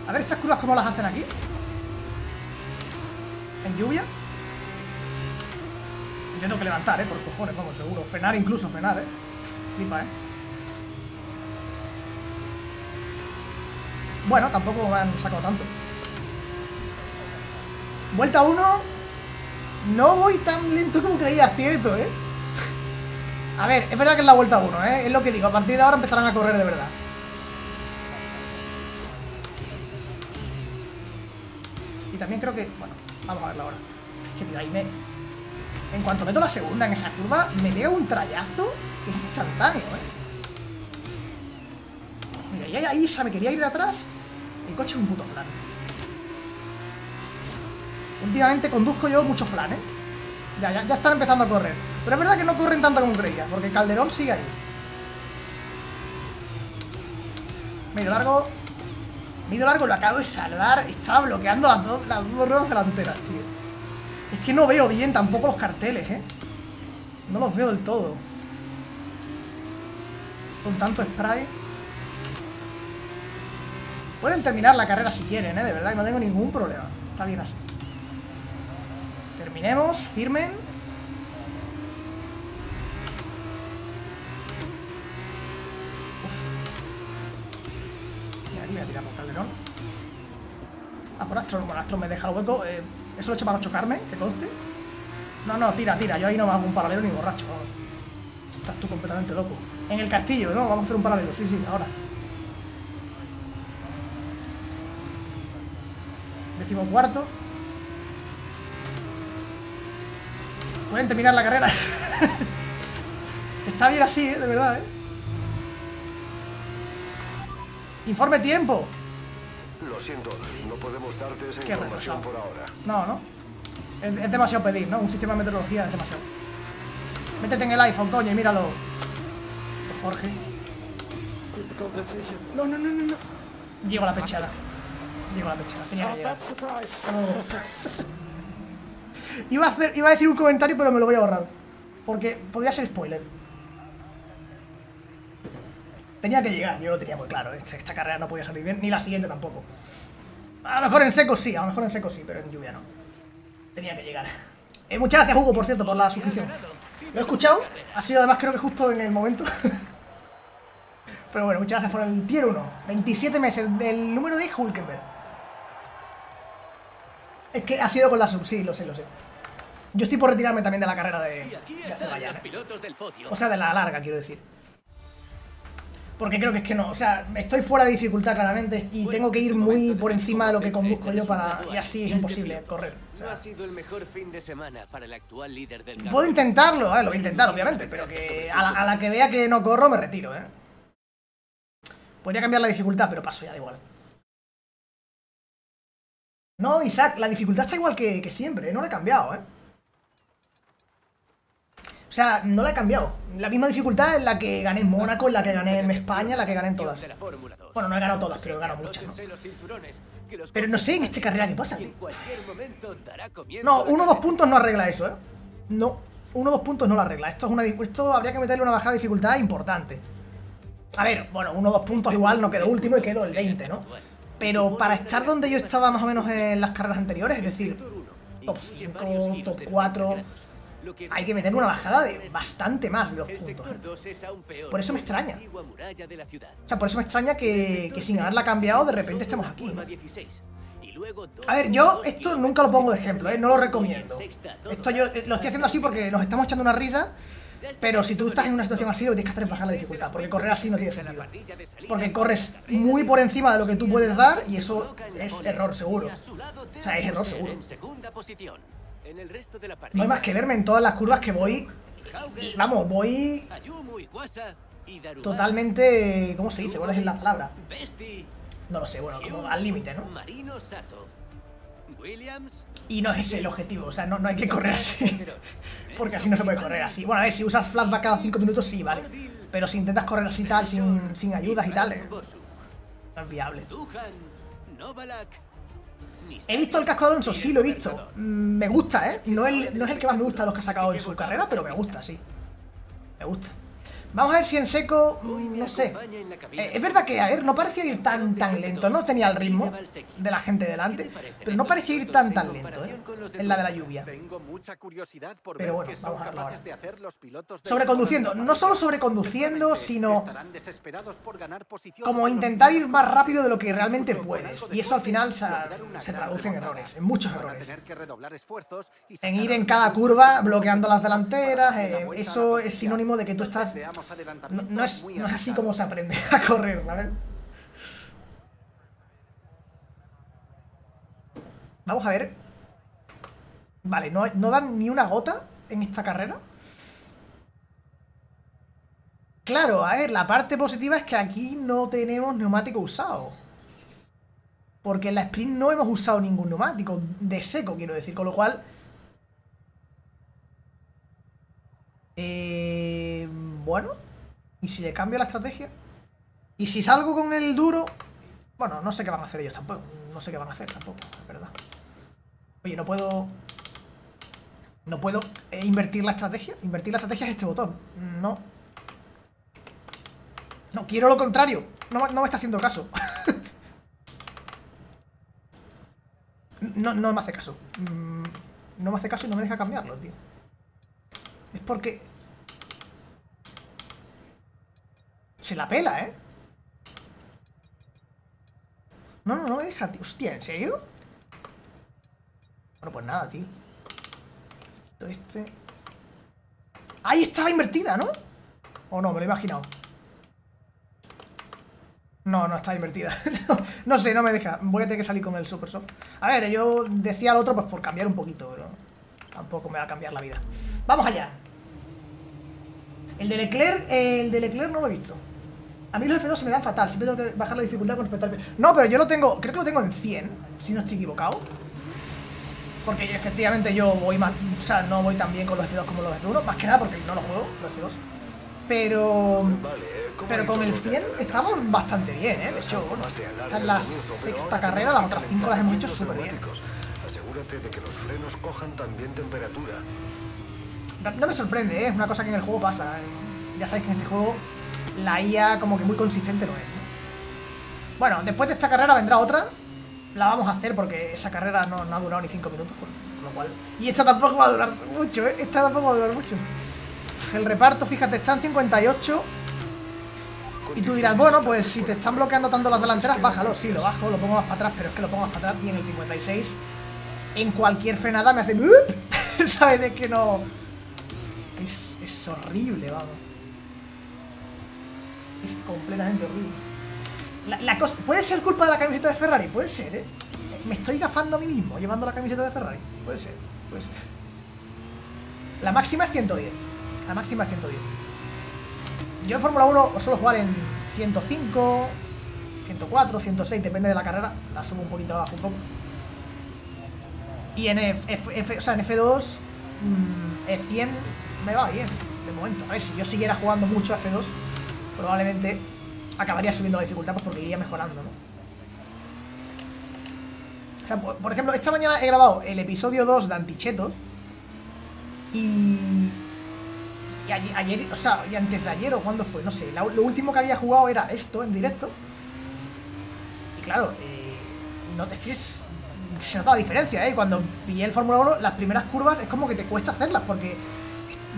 S1: A ver estas curvas cómo las hacen aquí. En lluvia. Yo tengo que levantar, eh, por cojones, vamos, seguro. Frenar incluso, frenar, eh. Flipa, eh. Bueno, tampoco me han sacado tanto. Vuelta 1 No voy tan lento como creía, cierto, ¿eh? A ver, es verdad que es la vuelta 1, ¿eh? Es lo que digo, a partir de ahora empezarán a correr de verdad Y también creo que... Bueno, vamos a verlo ahora Es que, ahí me... En cuanto meto la segunda en esa curva, me pega un trayazo instantáneo, ¿eh? Mira, y ahí, ahí ya me quería ir de atrás. El coche es un puto flan. Últimamente conduzco yo mucho flan, ¿eh? Ya, ya, ya están empezando a correr. Pero es verdad que no corren tanto como creía, porque Calderón sigue ahí. Medio largo. Medio largo lo acabo de salvar. Estaba bloqueando las dos, las dos ruedas delanteras, tío. Es que no veo bien tampoco los carteles, ¿eh? No los veo del todo. Con tanto spray. Pueden terminar la carrera si quieren, ¿eh? De verdad no tengo ningún problema. Está bien así. Terminemos, firmen. Uf. Mira, aquí voy a tirar por Calderón. Ah, por Astro, bueno, Astro me deja el hueco. eh, eso lo he hecho para chocarme, que conste. No, no, tira, tira. Yo ahí no me hago un paralelo ni borracho. Estás tú completamente loco. En el castillo, ¿no? Vamos a hacer un paralelo. Sí, sí, ahora. Decimos cuarto. Pueden terminar la carrera. Está bien así, ¿eh? De verdad, ¿eh? Informe tiempo.
S4: Lo siento, no podemos darte esa
S1: Qué
S4: información
S1: retrasado.
S4: por ahora.
S1: No, no. Es, es demasiado pedir, ¿no? Un sistema de meteorología es demasiado. Métete en el iPhone, coño, y míralo. Jorge. No, no, no, no, no. Llego a la pechada. Llego a la pechada. Tenía que llegar. Oh. iba, a hacer, iba a decir un comentario, pero me lo voy a ahorrar. Porque podría ser spoiler. Tenía que llegar, yo lo tenía muy claro. Esta, carrera no podía salir bien, ni la siguiente tampoco. A lo mejor en seco sí, a lo mejor en seco sí, pero en lluvia no. Tenía que llegar. Eh, muchas gracias, Hugo, por cierto, por la suscripción. Lo he escuchado, ha sido además creo que justo en el momento. Pero bueno, muchas gracias por el tier 1. 27 meses del número de Hulkenberg. Es que ha sido con la sub, sí, lo sé, lo sé. Yo estoy por retirarme también de la carrera de,
S2: Y aquí
S1: de
S2: están
S1: Azerbaiyán,
S2: los
S1: ¿eh?
S2: pilotos del podio.
S1: O sea, de la larga, quiero decir. Porque creo que es que no, o sea, estoy fuera de dificultad claramente y tengo que ir muy por encima de lo que conduzco yo para... Y así es imposible correr. O
S2: No
S1: sea,
S2: ha sido el mejor fin de semana para el actual líder del
S1: Puedo intentarlo, eh, lo voy a intentar, obviamente, pero que a la, a la que vea que no corro me retiro, eh. Podría cambiar la dificultad, pero paso ya, da igual. No, Isaac, la dificultad está igual que, que siempre, eh, no la he cambiado, eh. O sea, no la he cambiado. La misma dificultad en la que gané en Mónaco, en la que gané en España, en la que gané en todas.
S2: de la Fórmula 2.
S1: Bueno, no he ganado todas, pero he ganado muchas, ¿no? Pero no sé en esta carrera qué pasa, tío. No, uno o dos puntos no arregla eso, ¿eh? No, uno o dos puntos no lo arregla. Esto es una esto habría que meterle una bajada de dificultad importante. A ver, bueno, uno o dos puntos igual no quedó último y quedó el 20, ¿no? Pero para estar donde yo estaba más o menos en las carreras anteriores, es decir, top
S2: incluye
S1: 5,
S2: varios giros
S1: top
S2: de
S1: 4,
S2: 90 grados, lo que
S1: hay que meterle una bajada de
S2: este.
S1: bastante más
S2: El
S1: puntos. ¿eh?
S2: 2 es aún peor
S1: Por eso me extraña. O sea, por eso me extraña que, que sin haberla cambiado de repente estemos aquí, ¿no?
S2: Curva 16, y luego dos
S1: A ver, yo esto nunca lo pongo de ejemplo, ¿eh? No lo recomiendo. Esto yo eh, lo estoy haciendo así porque nos estamos echando una risa, pero si tú estás en una situación así, lo que tienes que hacer es bajar la dificultad, porque correr así no tiene sentido. Porque corres muy por encima de lo que tú puedes dar y eso es error seguro. O sea, es error seguro. No hay más que verme en todas las curvas que voy, vamos, voy totalmente, ¿cómo se dice? ¿Cuál es la palabra? No lo sé, bueno, como al límite, ¿no? Y no es ese el objetivo, o sea, no, no hay que correr así. Porque así no se puede correr así. Bueno, a ver, si usas flashback cada 5 minutos, sí, vale. Pero si intentas correr así tal, sin, sin ayudas y tal, eh, no es viable. He visto el casco de Alonso, sí, lo he visto. Mm, Me gusta, ¿eh? No, el- no es el que más me gusta de los que ha sacado en su carrera, pero me gusta, sí. Me gusta. Vamos a ver si en seco, no sé. Eh, es verdad que, a ver, no parecía ir tan tan lento, no tenía el ritmo de la gente delante, pero no parecía ir tan tan lento, ¿eh? En la de la lluvia. Pero bueno, vamos a verlo ahora. Sobreconduciendo, no
S3: 1.
S1: solo sobreconduciendo, sino como intentar ir más rápido de lo que realmente puedes. Y eso al final se, se traduce en errores, en muchos errores. En ir en cada curva bloqueando las delanteras, eh, eso es sinónimo de que tú estás... No,
S3: adelantamientos
S1: no es,
S3: muy
S1: no es así como se aprende a correr, ¿sabes? Vamos a ver. Vale, no, no dan ni una gota en esta carrera. Claro, a ver, la parte positiva es que aquí no tenemos neumático usado. Porque en la sprint no hemos usado ningún neumático, de seco quiero decir, con lo cual... Eh, bueno, ¿y si le cambio la estrategia? ¿Y si salgo con el duro? Bueno, no sé qué van a hacer ellos tampoco, no sé qué van a hacer tampoco, es verdad. Oye, no puedo... No puedo eh, invertir la estrategia. Invertir la estrategia es este botón. No. No, quiero lo contrario. No, no me está haciendo caso. no, no me hace caso. Mm, no me hace caso y no me deja cambiarlo, tío. Es porque... Se la pela, ¿eh? No, no, no me deja, tío. Hostia, ¿en serio? Bueno, pues nada, tío. Este... Ahí estaba invertida, ¿no? O no, me lo he imaginado. No, no está invertida. no, sé, no me deja. Voy a tener que salir con el Super Soft. A ver, yo decía al otro pues por cambiar un poquito, pero tampoco me va a cambiar la vida. Vamos allá. El de Leclerc, el de Leclerc no lo he visto. A mí los F2 se me dan fatal, siempre tengo que bajar la dificultad con respecto al... No, pero yo lo tengo, creo que lo tengo en 100, si no estoy equivocado. Porque efectivamente yo voy más, o sea, no voy tan bien con los F2 como los F1, más que nada porque no lo juego, los F2. Pero... Pero con el 100 estamos bastante bien, ¿eh? De hecho, bueno, esta es la sexta carrera, las otras 5 las hemos hecho súper bien.
S4: Asegúrate de que los frenos cojan también temperatura.
S1: No me sorprende, ¿eh? es una cosa que en el juego pasa. Ya sabéis que en este juego la IA como que muy consistente no es. Bueno, después de esta carrera vendrá otra, la vamos a hacer porque esa carrera no, ha durado ni 5 minutos, con, lo cual... Y esta tampoco va a durar mucho, ¿eh? Esta tampoco va a durar mucho. El reparto, fíjate, está en 58. Y tú dirás, bueno, pues si te están bloqueando tanto las delanteras, bájalo. Sí, lo bajo, lo pongo más para atrás, pero es que lo pongo más para atrás y en el 56 en cualquier frenada me hace... ¿Sabes? De que no... Es, es horrible, vamos. Es completamente horrible. La, cosa, ¿Puede ser culpa de la camiseta de Ferrari? Puede ser, ¿eh? Me estoy gafando a mí mismo llevando la camiseta de Ferrari. Puede ser, puede ser. La máxima es 110. La máxima es 110. Yo en Fórmula 1 suelo jugar en 105, 104, 106, depende de la carrera. La subo un poquito abajo un poco. Y en, F, o sea, en F2, mmm, F100 me va bien, de momento. A ver, si yo siguiera jugando mucho a F2, probablemente acabaría subiendo la dificultad pues porque iría mejorando, ¿no? O sea, por, ejemplo, esta mañana he grabado el episodio 2 de Antichetos y... Y ayer, o sea, y antes de ayer o cuando fue, no sé, lo último que había jugado era esto en directo. Y claro, eh, no, es que se nota la diferencia, ¿eh? Cuando pillé el Fórmula 1, las primeras curvas es como que te cuesta hacerlas porque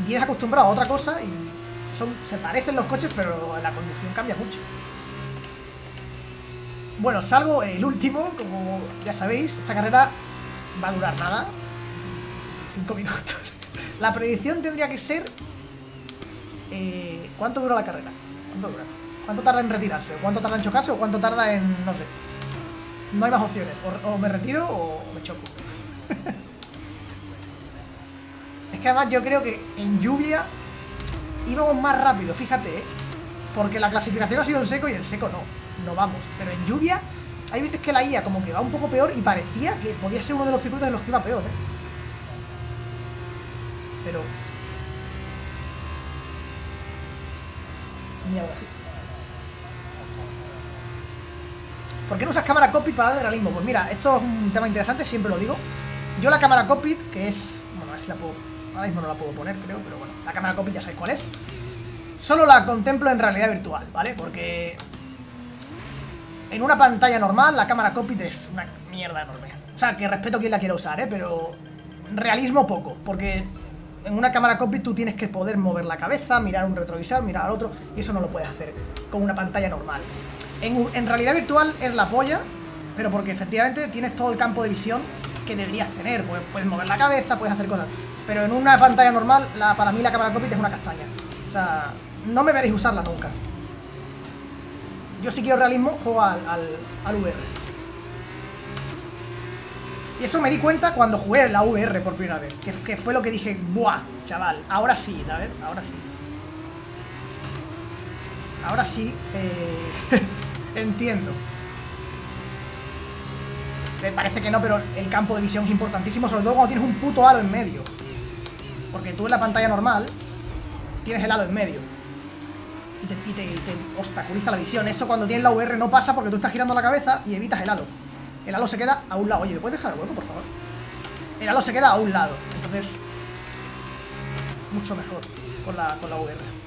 S1: vienes acostumbrado a otra cosa y se parecen los coches, pero la conducción cambia mucho. Bueno, salgo el último, como ya sabéis, esta carrera va a durar nada. 5 minutos. La predicción tendría que ser... Eh, ¿Cuánto dura la carrera? ¿Cuánto dura? ¿Cuánto tarda en retirarse? ¿Cuánto tarda en chocarse? ¿O cuánto tarda en... no sé? No hay más opciones. O, me retiro o me choco. es que además yo creo que en lluvia íbamos más rápido, fíjate, ¿eh? Porque la clasificación ha sido en seco y en seco no, no vamos. Pero en lluvia hay veces que la IA como que va un poco peor y parecía que podía ser uno de los circuitos en los que iba peor, ¿eh? Pero... Ni ahora sí. ¿Por qué no usas cámara cockpit para darle realismo? Pues mira, esto es un tema interesante, siempre lo digo. Yo la cámara cockpit, que es... Bueno, a ver si la puedo... Ahora mismo no la puedo poner, creo, pero bueno. La cámara cockpit ya sabéis cuál es. Solo la contemplo en realidad virtual, ¿vale? Porque... En una pantalla normal, la cámara cockpit es una mierda enorme. O sea, que respeto quien la quiera usar, ¿eh? Pero... Realismo poco, porque... En una cámara cockpit tú tienes que poder mover la cabeza, mirar un retrovisor, mirar al otro, y eso no lo puedes hacer con una pantalla normal. En, realidad virtual es la polla, pero porque efectivamente tienes todo el campo de visión que deberías tener. Pues puedes mover la cabeza, puedes hacer cosas. Pero en una pantalla normal, para mí la cámara cockpit es una castaña. O sea, no me veréis usarla nunca. Yo si quiero realismo, juego al, al, VR. Y eso me di cuenta cuando jugué la VR por primera vez. Que, que, fue lo que dije, ¡buah! chaval. Ahora sí, ¿sabes? Ahora sí. Ahora sí, eh, entiendo. Me parece que no, pero el campo de visión es importantísimo, sobre todo cuando tienes un puto halo en medio. Porque tú en la pantalla normal tienes el halo en medio. Y te, y obstaculiza la visión. Eso cuando tienes la VR no pasa porque tú estás girando la cabeza y evitas el halo. El halo se queda a un lado. Oye, ¿me puedes dejar el hueco, por favor? El halo se queda a un lado. Entonces, mucho mejor con la, con la VR.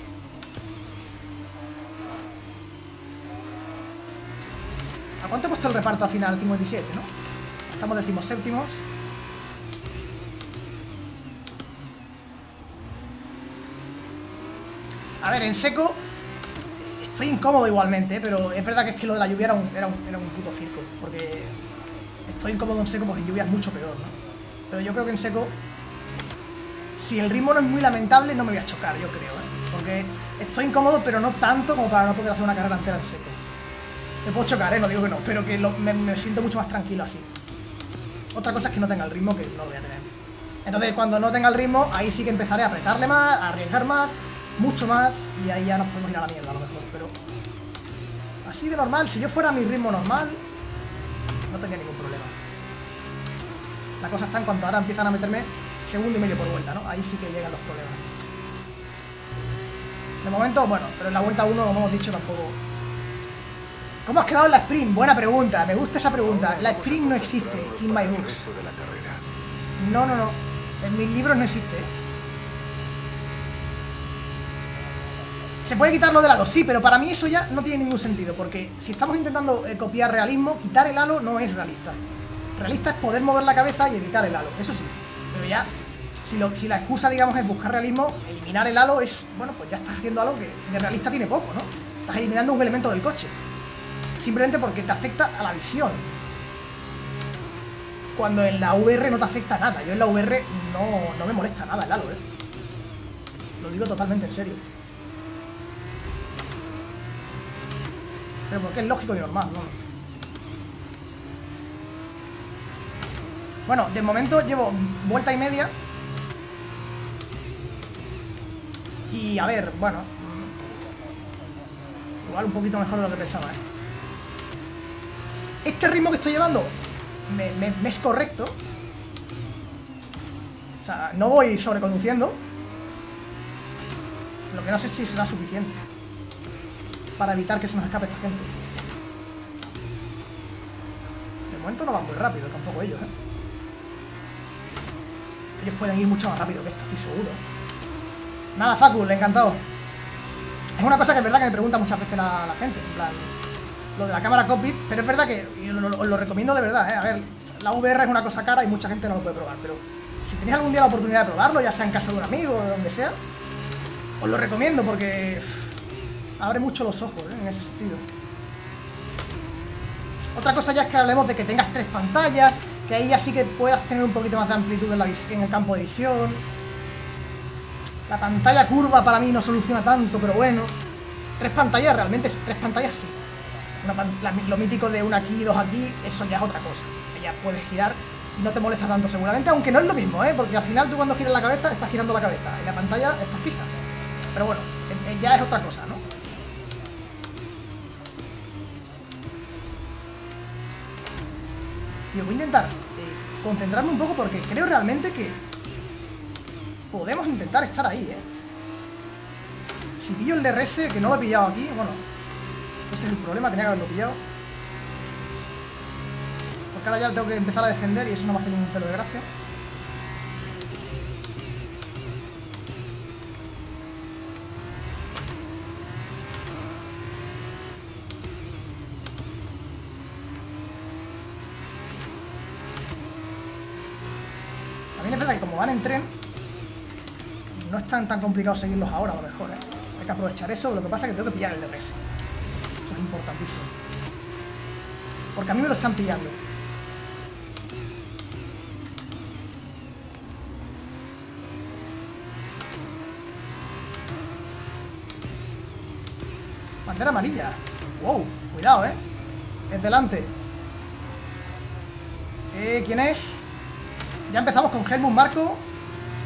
S1: ¿A cuánto he puesto el reparto al final? 57, ¿no? Estamos decimos séptimos. A ver, en seco estoy incómodo igualmente, ¿eh? pero es verdad que es que lo de la lluvia era un, era un, era un puto circo, porque estoy incómodo en seco porque en lluvia es mucho peor, ¿no? Pero yo creo que en seco, si el ritmo no es muy lamentable, no me voy a chocar, yo creo, ¿eh? Porque estoy incómodo, pero no tanto como para no poder hacer una carrera entera en seco. Me puedo chocar, ¿eh? No digo que no, pero que me, me siento mucho más tranquilo así. Otra cosa es que no tenga el ritmo, que no lo voy a tener. Entonces, cuando no tenga el ritmo, ahí sí que empezaré a apretarle más, a arriesgar más, mucho más, y ahí ya nos podemos ir a la mierda a lo mejor, pero... Así de normal, si yo fuera a mi ritmo normal, no tendría ningún problema. La cosa está en cuanto ahora empiezan a meterme segundo y medio por vuelta, ¿no? Ahí sí que llegan los problemas. De momento, bueno, pero en la vuelta 1, como hemos dicho, tampoco... ¿Cómo has quedado en la sprint? Buena pregunta, me gusta esa pregunta. La sprint no existe in my books. No, no, no. En mis libros no existe. Se puede quitar lo del halo, sí, pero para mí eso ya no tiene ningún sentido, porque si estamos intentando eh, copiar realismo, quitar el halo no es realista. Realista es poder mover la cabeza y evitar el halo, eso sí. Pero ya, si, la excusa, digamos, es buscar realismo, eliminar el halo es, bueno, pues ya estás haciendo algo que de realista tiene poco, ¿no? Estás eliminando un elemento del coche. Simplemente porque te afecta a la visión cuando en la VR no te afecta nada. Yo en la VR no me molesta nada el halo, ¿eh? Lo digo totalmente en serio. Porque es lógico y normal, ¿no? Bueno, de momento llevo vuelta y media. Y a ver, bueno. Igual un poquito mejor de lo que pensaba, ¿eh? Este ritmo que estoy llevando me- me es correcto. O sea, no voy sobreconduciendo. Lo que no sé si será suficiente para evitar que se nos escape esta gente. De momento no van muy rápido, tampoco ellos, ¿eh? Ellos pueden ir mucho más rápido que esto, estoy seguro. Nada, Facul, encantado. Es una cosa que es verdad que me pregunta muchas veces la, gente, en plan, lo de la cámara cockpit, pero es verdad que os lo recomiendo de verdad, ¿eh? A ver, la VR es una cosa cara y mucha gente no lo puede probar, pero si tenéis algún día la oportunidad de probarlo, ya sea en casa de un amigo o de donde sea, os lo recomiendo porque abre mucho los ojos ¿eh? en ese sentido. Otra cosa ya es que hablemos de que tengas tres pantallas, que ahí ya sí que puedas tener un poquito más de amplitud en, el campo de visión. La pantalla curva para mí no soluciona tanto, pero bueno. Tres pantallas, realmente, tres pantallas sí. Lo mítico de una aquí y dos aquí, eso ya es otra cosa. Ya puedes girar y no te molesta tanto seguramente, aunque no es lo mismo, ¿eh? Porque al final tú cuando giras la cabeza, estás girando la cabeza y la pantalla está fija. Pero bueno, eh, eh, ya es otra cosa, ¿no? Tío, voy a intentar eh, concentrarme un poco porque creo realmente que podemos intentar estar ahí, ¿eh? Si pillo el DRS, que no lo he pillado aquí, bueno, ese es el problema, tenía que haberlo pillado. Porque ahora ya tengo que empezar a defender y eso no me hace ningún pelo de gracia. También es verdad que como van en tren, no es tan, tan complicado seguirlos ahora a lo mejor, ¿eh? Hay que aprovechar eso, lo que pasa es que tengo que pillar el DRS. Eso es importantísimo. Porque a mí me lo están pillando. Bandera amarilla. Wow, cuidado, ¿eh? Es delante. Eh, ¿Quién es? Ya empezamos con Helmut Marco.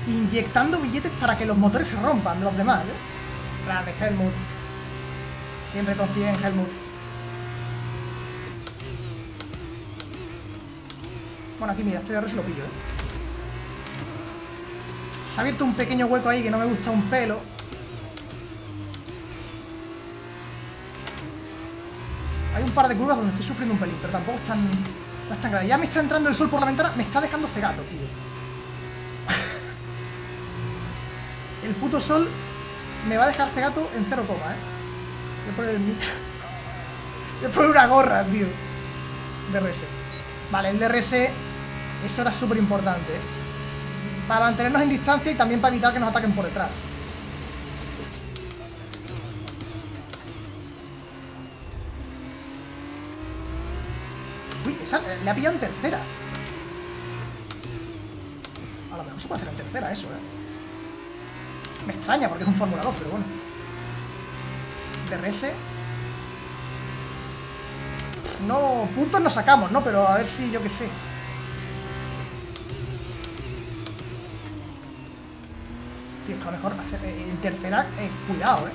S1: inyectando billetes para que los motores se rompan de los demás, ¿eh? Grande, Helmut. Siempre confíe en Helmut. Bueno, aquí mira, este de lo pillo, ¿eh? Se ha abierto un pequeño hueco ahí que no me gusta un pelo. Hay un par de curvas donde estoy sufriendo un pelín, pero tampoco están, tan grave. Ya me está entrando el sol por la ventana, me está dejando cegato, tío. el puto sol me va a dejar cegato en cero coma, ¿eh? Voy a poner el micro. Voy a poner una gorra, tío. DRS. Vale, el DRS, eso era súper importante, ¿eh? Para mantenernos en distancia y también para evitar que nos ataquen por detrás. Uy, le ha pillado en tercera. A lo mejor se puede hacer en tercera eso, ¿eh? Me extraña porque es un Fórmula 2, pero bueno. DRS. No, puntos no sacamos, ¿no? Pero a ver si yo qué sé. Tío, es que a lo mejor hacer, eh, en tercera, eh, cuidado, ¿eh?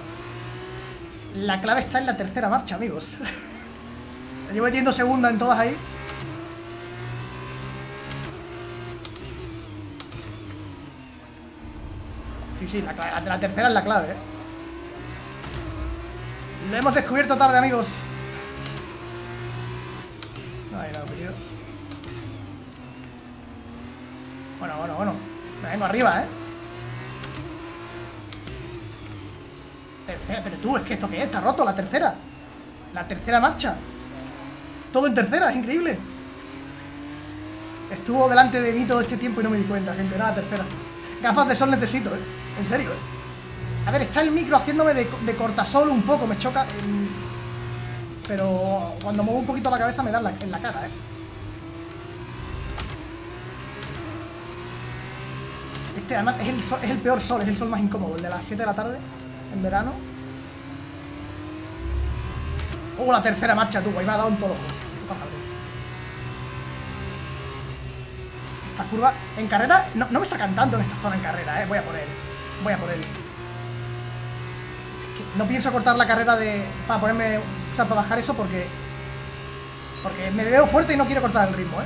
S1: La clave está en la tercera marcha, amigos. Llevo metiendo segunda en todas ahí. Sí, sí, la, la, tercera es la clave, ¿eh? Lo hemos descubierto tarde, amigos. No, tío. Bueno, bueno, bueno. Me vengo arriba, ¿eh? Tercera, pero tú, es que esto que es, está roto, la tercera. La tercera marcha. Todo en tercera, es increíble. Estuvo delante de mí todo este tiempo y no me di cuenta, gente. Nada, tercera. Gafas de sol necesito, ¿eh? En serio, ¿eh? A ver, está el micro haciéndome de, cortasol un poco, me choca. Pero cuando muevo un poquito la cabeza me da en la, cara, ¿eh? Este además es el, peor sol, es el sol más incómodo, el de las 7 de la tarde, en verano. Oh, la tercera marcha, tú, ahí me ha dado un tolo. Esta curva en carrera no, me sacan tanto en esta zona en carrera, eh. Voy a poner. Voy a poner. no pienso cortar la carrera de. Para ponerme. O sea, para bajar eso porque. Porque me veo fuerte y no quiero cortar el ritmo, eh.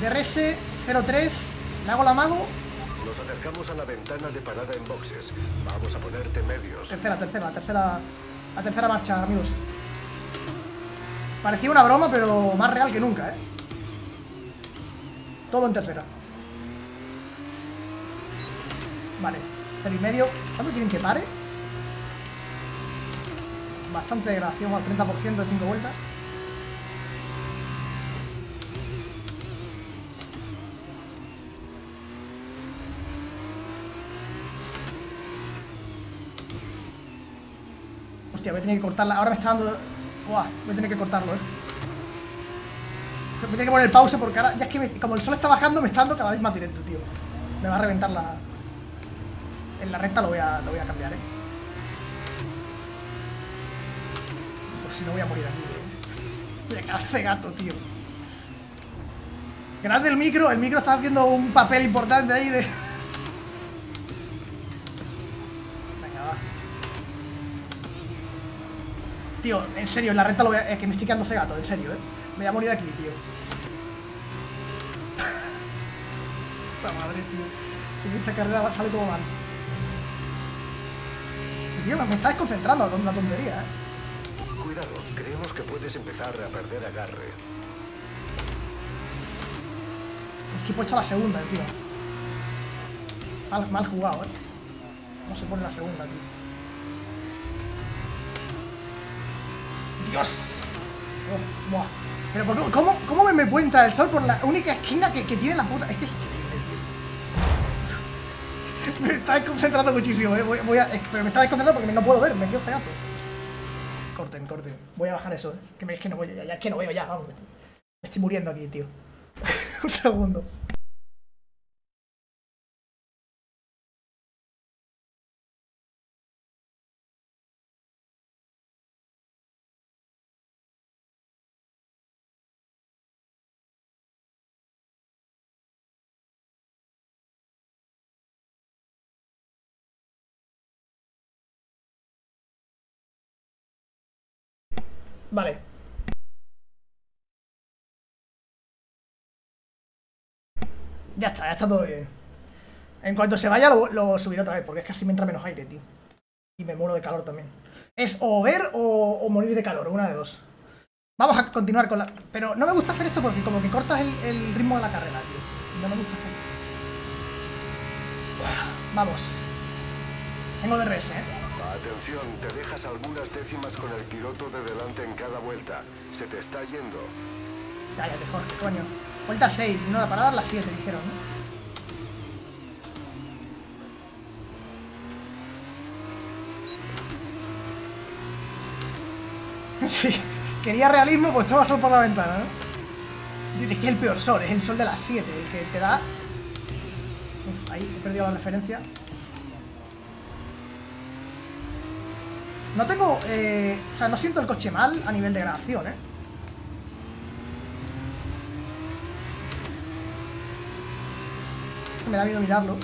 S1: DRS 03. Le hago la mago.
S4: Nos acercamos a la ventana de parada en boxes. Vamos a ponerte medios.
S1: Tercera, tercera, tercera. La tercera marcha, amigos. Parecía una broma, pero más real que nunca, ¿eh? Todo en tercera. Vale, cero y medio. ¿Cuánto quieren que pare? Bastante degradación al 30% de 5 vueltas. Hostia, voy a tener que cortarla. Ahora me está dando... Buah, voy a tener que cortarlo, eh. Voy a que poner el pause porque ahora... Ya es que como el sol está bajando me está dando cada vez más directo, tío. Me va a reventar la... En la recta lo voy a, lo voy a cambiar, eh. Por si no voy a morir aquí, eh. A quedar gato, tío. Grande el micro. El micro está haciendo un papel importante ahí de... Tío, en serio, en la recta lo voy a... Es que me estoy quedando cegato, en serio, ¿eh? Me voy a morir aquí, tío. Esta madre, tío. En esta carrera sale todo mal. Tío, me está desconcentrando una tontería, ¿eh?
S4: Cuidado, creemos que puedes empezar a perder agarre.
S1: Es que he puesto la segunda, tío. Mal, mal jugado, ¿eh? No se pone la segunda, tío. Dios. buah. Pero ¿cómo, cómo me puede entrar el sol por la única esquina que, que tiene la puta? Es que Me está desconcentrando muchísimo, eh. Voy, voy a, pero me está desconcentrando porque no puedo ver, me quedo cegato. Corten, corten. Voy a bajar eso, eh. Que es que no voy, ya, ya es que no veo ya, vamos. Me estoy muriendo aquí, tío. Un segundo. Vale. Ya está, ya está todo bien. En cuanto se vaya lo, subiré otra vez, porque es que así me entra menos aire, tío. Y me muero de calor también. Es o ver o, morir de calor, una de dos. Vamos a continuar con la... Pero no me gusta hacer esto porque como que cortas el, ritmo de la carrera, tío. No me gusta hacer... Vamos. Tengo DRS, ¿eh?
S4: Atención, te dejas algunas décimas con el piloto de delante en cada vuelta. Se te está yendo.
S1: Cállate, Jorge, coño. Vuelta 6, no, la parada la 7, dijeron. Sí, quería realismo, pues toma sol por la ventana, ¿no? Es que el peor sol, es el sol de las 7, el que te da... Uf, ahí he perdido la referencia. No tengo... Eh, o sea, no siento el coche mal a nivel de grabación, ¿eh? Me da miedo mirarlo.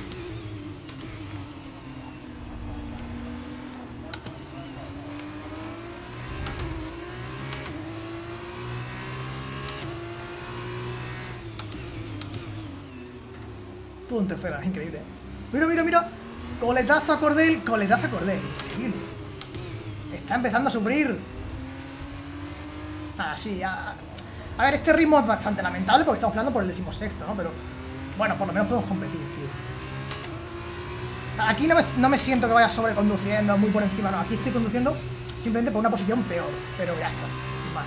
S1: Todo en tercera, increíble. Mira, mira, mira. Coletazo a Cordel, coletazo a Cordel. Increíble. Está empezando a sufrir. Ah, sí, a... a ver, este ritmo es bastante lamentable porque estamos hablando por el decimosexto, ¿no? Pero, bueno, por lo menos podemos competir, tío. Aquí no me, no me siento que vaya sobreconduciendo muy por encima, no. Aquí estoy conduciendo simplemente por una posición peor. Pero ya está, sin más.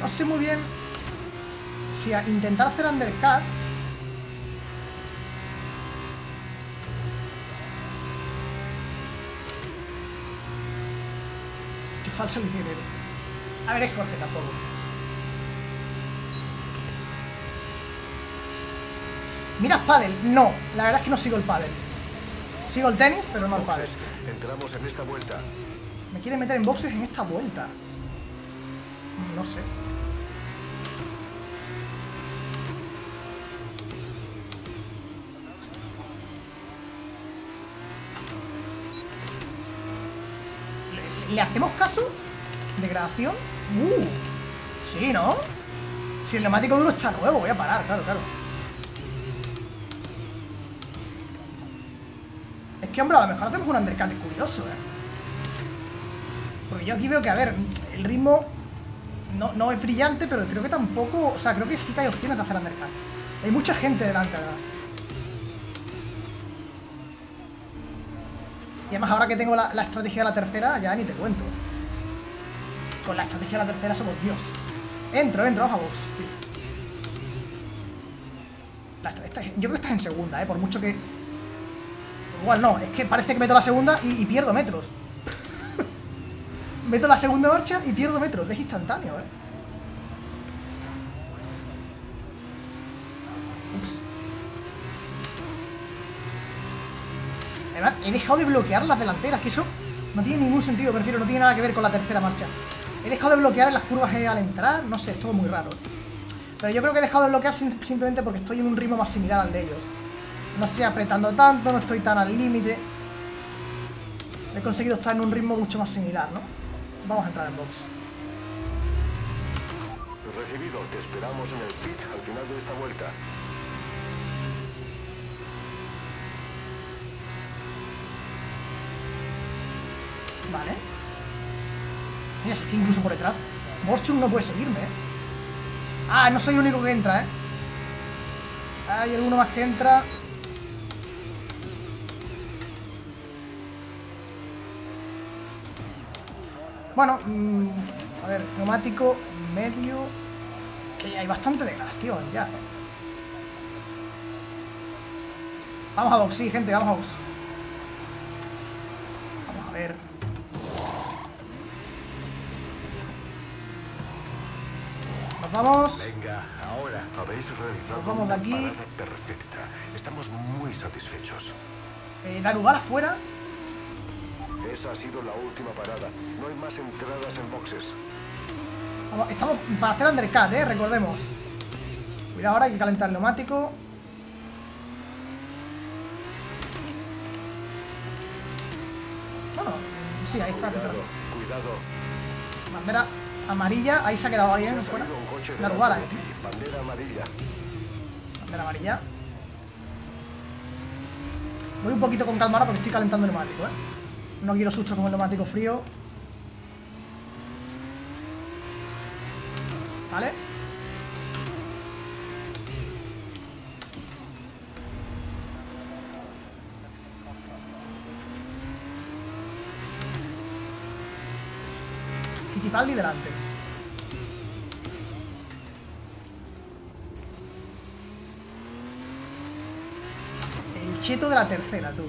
S1: No sé muy bien si a intentar hacer undercut Qué falso ingeniero. A ver, es Jorge tampoco. ¿Miras pádel? No, la verdad es que no sigo el pádel. Sigo el tenis, pero no el pádel.
S4: Entramos en esta vuelta.
S1: Me quiere meter en boxes en esta vuelta. No sé. ¿Le hacemos caso? ¿Degradación? Uh, sí, ¿no? Si el neumático duro está nuevo, voy a parar, claro, claro. Es que, hombre, a lo mejor hacemos un undercut curioso, ¿eh? Porque yo aquí veo que, a ver, el ritmo no, no es brillante, pero creo que tampoco... O sea, creo que sí que hay opciones de hacer undercut. Hay mucha gente delante, además. Y además ahora que tengo la, estrategia de la tercera, ya ni te cuento. Con la estrategia de la tercera somos Dios. Entro, entro, a box. yo creo que estás en segunda, ¿eh? Por mucho que... Igual no, es que parece que meto la segunda y, pierdo metros. meto la segunda marcha y pierdo metros. Es instantáneo, ¿eh? He dejado de bloquear las delanteras, que eso no tiene ningún sentido, prefiero, no tiene nada que ver con la tercera marcha. He dejado de bloquear en las curvas al entrar, no sé, es todo muy raro. Pero yo creo que he dejado de bloquear simplemente porque estoy en un ritmo más similar al de ellos. No estoy apretando tanto, no estoy tan al límite. He conseguido estar en un ritmo mucho más similar, ¿no? Vamos a entrar en box.
S4: Recibido, te esperamos en el pit al final de esta vuelta.
S1: Vale. Mira, si incluso por detrás. Boschum no puede seguirme, ¿eh? Ah, no soy el único que entra, ¿eh? Hay alguno más que entra. Bueno, mm, a ver, neumático medio. Que hay bastante degradación ya. Vamos a box, sí, gente, vamos a box. Vamos a ver. Vamos.
S4: Venga, ahora. Habéis realizado
S1: Nos vamos de aquí.
S4: perfecta. Estamos muy satisfechos.
S1: Eh, Darugal afuera.
S4: Esa ha sido la última parada. No hay más entradas en boxes.
S1: Vamos, estamos para hacer undercut, ¿eh? Recordemos. Cuidado ahora, hay que calentar el neumático. Bueno, sí, ahí está.
S4: Cuidado, cuidado.
S1: Bandera amarilla, ahí se ha quedado alguien fuera.
S4: salido un coche
S1: La
S4: delante
S1: Rubala,
S4: de
S1: eh.
S4: Bandera amarilla.
S1: Bandera amarilla. Voy un poquito con calma ahora porque estoy calentando el neumático, ¿eh? No quiero susto con el neumático frío. ¿Vale? Fittipaldi delante. El cheto de la tercera, tú.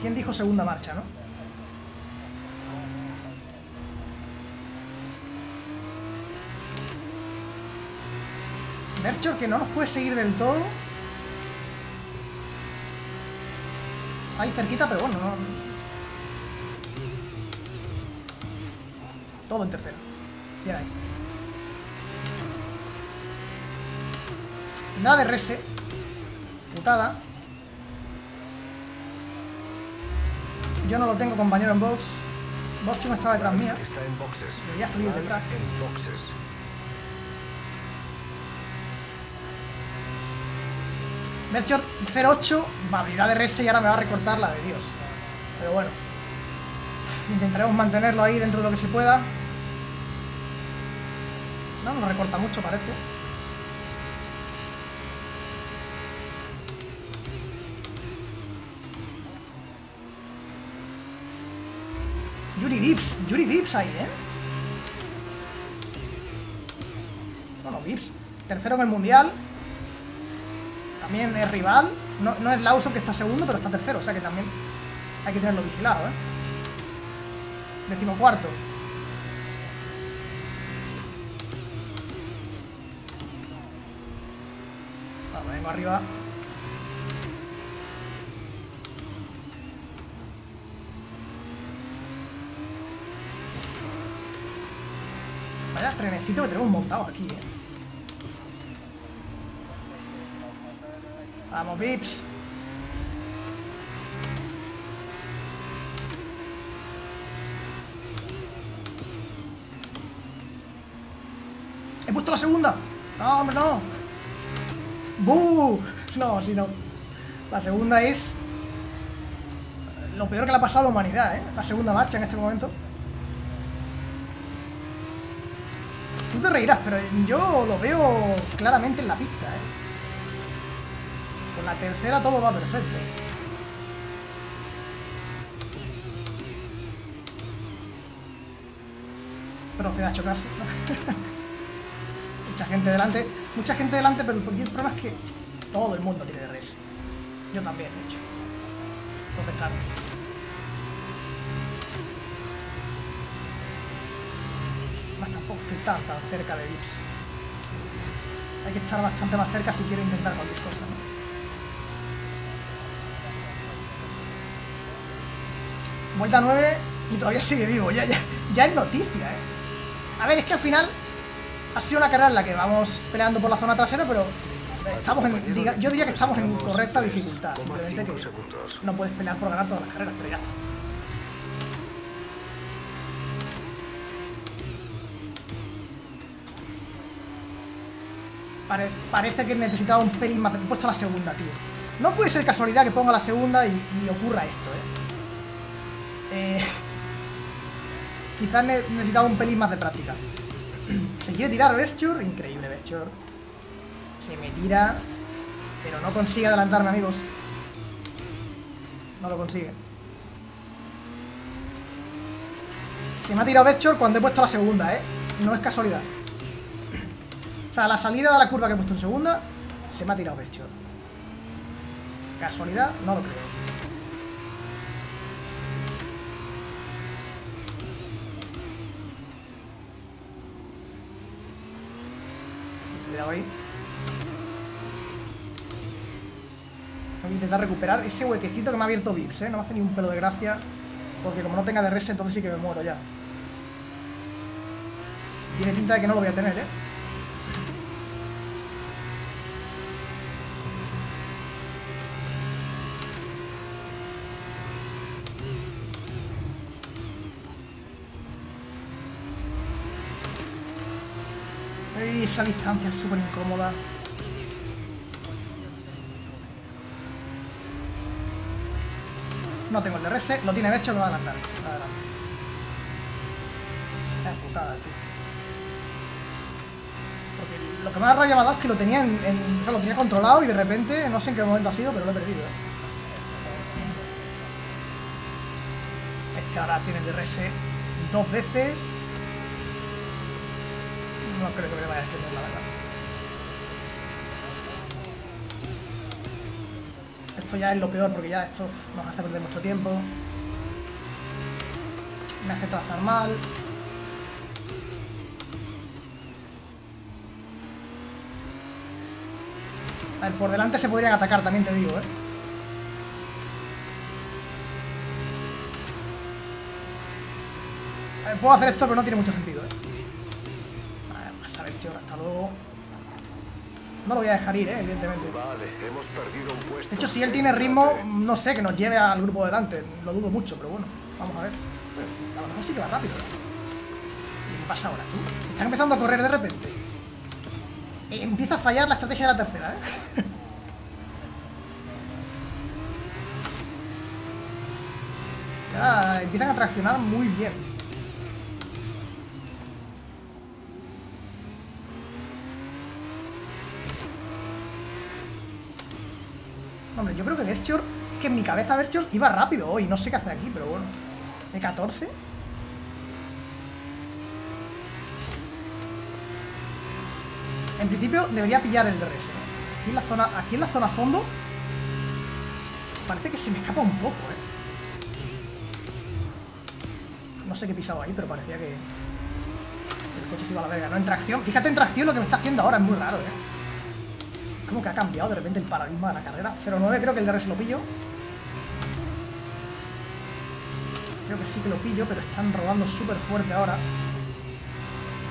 S1: ¿Quién dijo segunda marcha, no? Berchor que no nos puede seguir del todo. Ahí cerquita, pero bueno, no... Todo en tercera. Bien ahí. Nada de rese. Yo no lo tengo, compañero, en box. Boxchum estaba detrás mía.
S4: Está en boxes.
S1: Debería salir detrás.
S4: En boxes.
S1: Melchor 08 va a abrir la DRS y ahora me va a recortar la de Dios. Pero bueno. Intentaremos mantenerlo ahí dentro de lo que se pueda. No nos recorta mucho, parece. Yuri Vips, ahí, ¿eh? Bueno, Vips, tercero en el Mundial. También es rival. No, no es Lawson que está segundo, pero está tercero. O sea que también hay que tenerlo vigilado, ¿eh? Decimocuarto. Vamos, vengo arriba. Trenecito que tenemos montado aquí, ¿eh? Vamos, Vips. He puesto la segunda. No, hombre, no. ¡Bú! No, si no. La segunda es lo peor que le ha pasado a la humanidad, ¿eh? La segunda marcha en este momento. Tú te reirás, pero yo lo veo claramente en la pista, ¿eh? Con la tercera todo va perfecto. Procede a chocarse. mucha gente delante. Mucha gente delante, pero el problema es que todo el mundo tiene DRS. Yo también, de hecho. Entonces, claro. Tampoco estoy tan, tan cerca de Vips. Hay que estar bastante más cerca si quiero intentar cualquier cosa, ¿no? Vuelta 9 y todavía sigue vivo. Ya, ya, ya es noticia, ¿eh? A ver, es que al final ha sido una carrera en la que vamos peleando por la zona trasera, pero estamos en, yo diría que estamos en correcta dificultad. Simplemente que no puedes pelear por ganar todas las carreras, pero ya está. Pare- parece que necesitaba un pelín más. He puesto la segunda, tío. No puede ser casualidad que ponga la segunda y, y ocurra esto, ¿eh? Eh, quizás ne- necesitaba un pelín más de práctica. Se quiere tirar Vesture, increíble Vesture. Se me tira, pero no consigue adelantarme, amigos. No lo consigue. Se me ha tirado Vesture cuando he puesto la segunda, ¿eh? No es casualidad. O sea, la salida de la curva que he puesto en segunda, se me ha tirado Vesture. ¿Casualidad? No lo creo. Cuidado ahí. Aquí intentar recuperar ese huequecito que me ha abierto Vips, ¿eh? No me hace ni un pelo de gracia. Porque como no tenga DRS, entonces sí que me muero ya. Tiene pinta de que no lo voy a tener, ¿eh? Esa distancia es súper incómoda. No tengo el DRS, lo tiene hecho, me va a adelantar. Es putada, tío. Porque lo que me ha rayado es que lo tenía en, en- o sea, lo tenía controlado y de repente, no sé en qué momento ha sido, pero lo he perdido. Este ahora tiene el DRS dos veces. No creo que me vaya a defender, la verdad. Esto ya es lo peor porque ya esto nos hace perder mucho tiempo. Me hace trazar mal. A ver, por delante se podrían atacar, también te digo, ¿eh? Puedo hacer esto, pero no tiene mucho sentido, ¿eh? Vale, vamos a ver, tío, hasta luego. No lo voy a dejar ir, ¿eh? Evidentemente.
S4: Vale, hemos perdido un puesto.
S1: De hecho, si él tiene ritmo, no sé, que nos lleve al grupo delante. Lo dudo mucho, pero bueno, vamos a ver. A lo mejor sí que va rápido. ¿eh? ¿Y qué pasa ahora, tú? Están empezando a correr de repente. Eh, empieza a fallar la estrategia de la tercera, ¿eh? Ahora empiezan a traccionar muy bien. Yo creo que Berchor... Que en mi cabeza Berchor iba rápido hoy. No sé qué hace aquí, pero bueno. E14. En principio debería pillar el DRS. ¿eh? Aquí en la zona, aquí en la zona fondo parece que se me escapa un poco, ¿eh? No sé qué he pisado ahí, pero parecía que el coche se iba a la verga, ¿no? En tracción, fíjate en tracción lo que me está haciendo ahora, es muy raro, ¿eh? Que ha cambiado de repente el paradigma de la carrera. 0.9 creo que el DRS lo pillo. Creo que sí que lo pillo, pero están rodando súper fuerte ahora.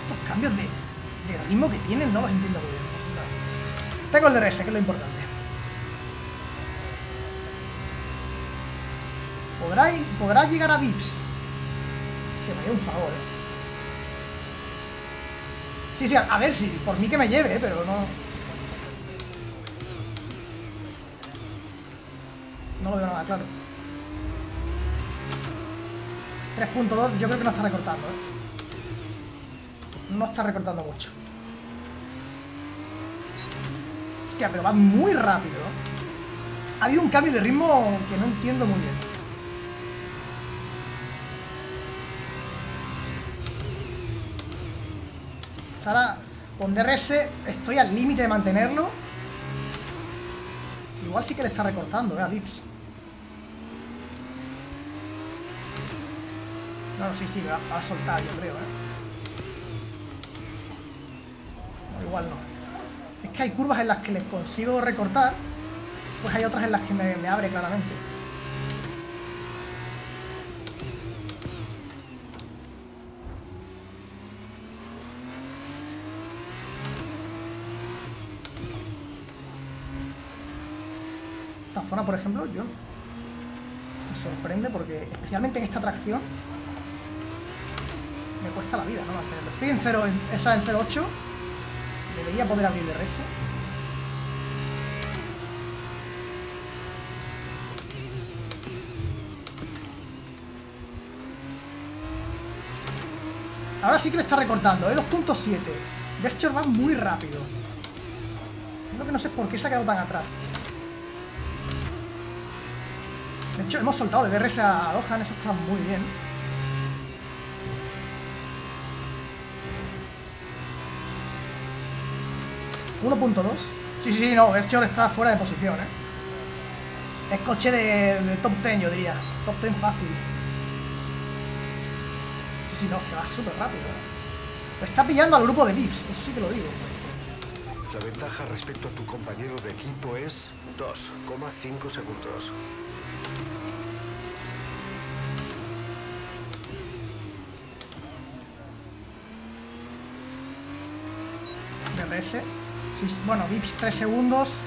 S1: Estos cambios de, de ritmo que tienen no los entiendo muy bien. Tengo el DRS, que es lo importante. ¿Podrá, ¿Podrá llegar a VIPs? Es que me haría un favor, eh. Sí, sí, a, a ver si, por mí que me lleve, eh, pero no... No lo veo nada claro. 3.2 yo creo que no está recortando, ¿eh? No está recortando mucho. Hostia, pero va muy rápido. ¿eh? Ha habido un cambio de ritmo que no entiendo muy bien. Sea, ahora con DRS estoy al límite de mantenerlo. Igual sí que le está recortando, eh, a Vips. No, sí, sí, va, a soltar, yo creo, eh. Igual no. Es que hay curvas en las que les consigo recortar, pues hay otras en las que me, abre claramente. Esta zona, por ejemplo, yo me sorprende porque, especialmente en esta tracción, me cuesta la vida, ¿no? Mantenerlo. Estoy en 0, en, esa en 0.8. Debería poder abrir DRS. Ahora sí que le está recortando, ¿eh? 2.7. Berchor va muy rápido. Lo que no sé por qué se ha quedado tan atrás. De hecho, hemos soltado de DRS a Dohan, eso está muy bien. ¿1.2? Sí, sí, sí, no, Berchor está fuera de posición, ¿eh? Es coche de, de top 10, yo diría. Top 10 fácil. Sí, sí, no, que va súper rápido, ¿eh? Está pillando al grupo de Vips, eso sí que lo digo.
S4: La ventaja respecto a tu compañero de equipo es 2,5 segundos.
S1: DRS. Sí, bueno, VIPs 3 segundos.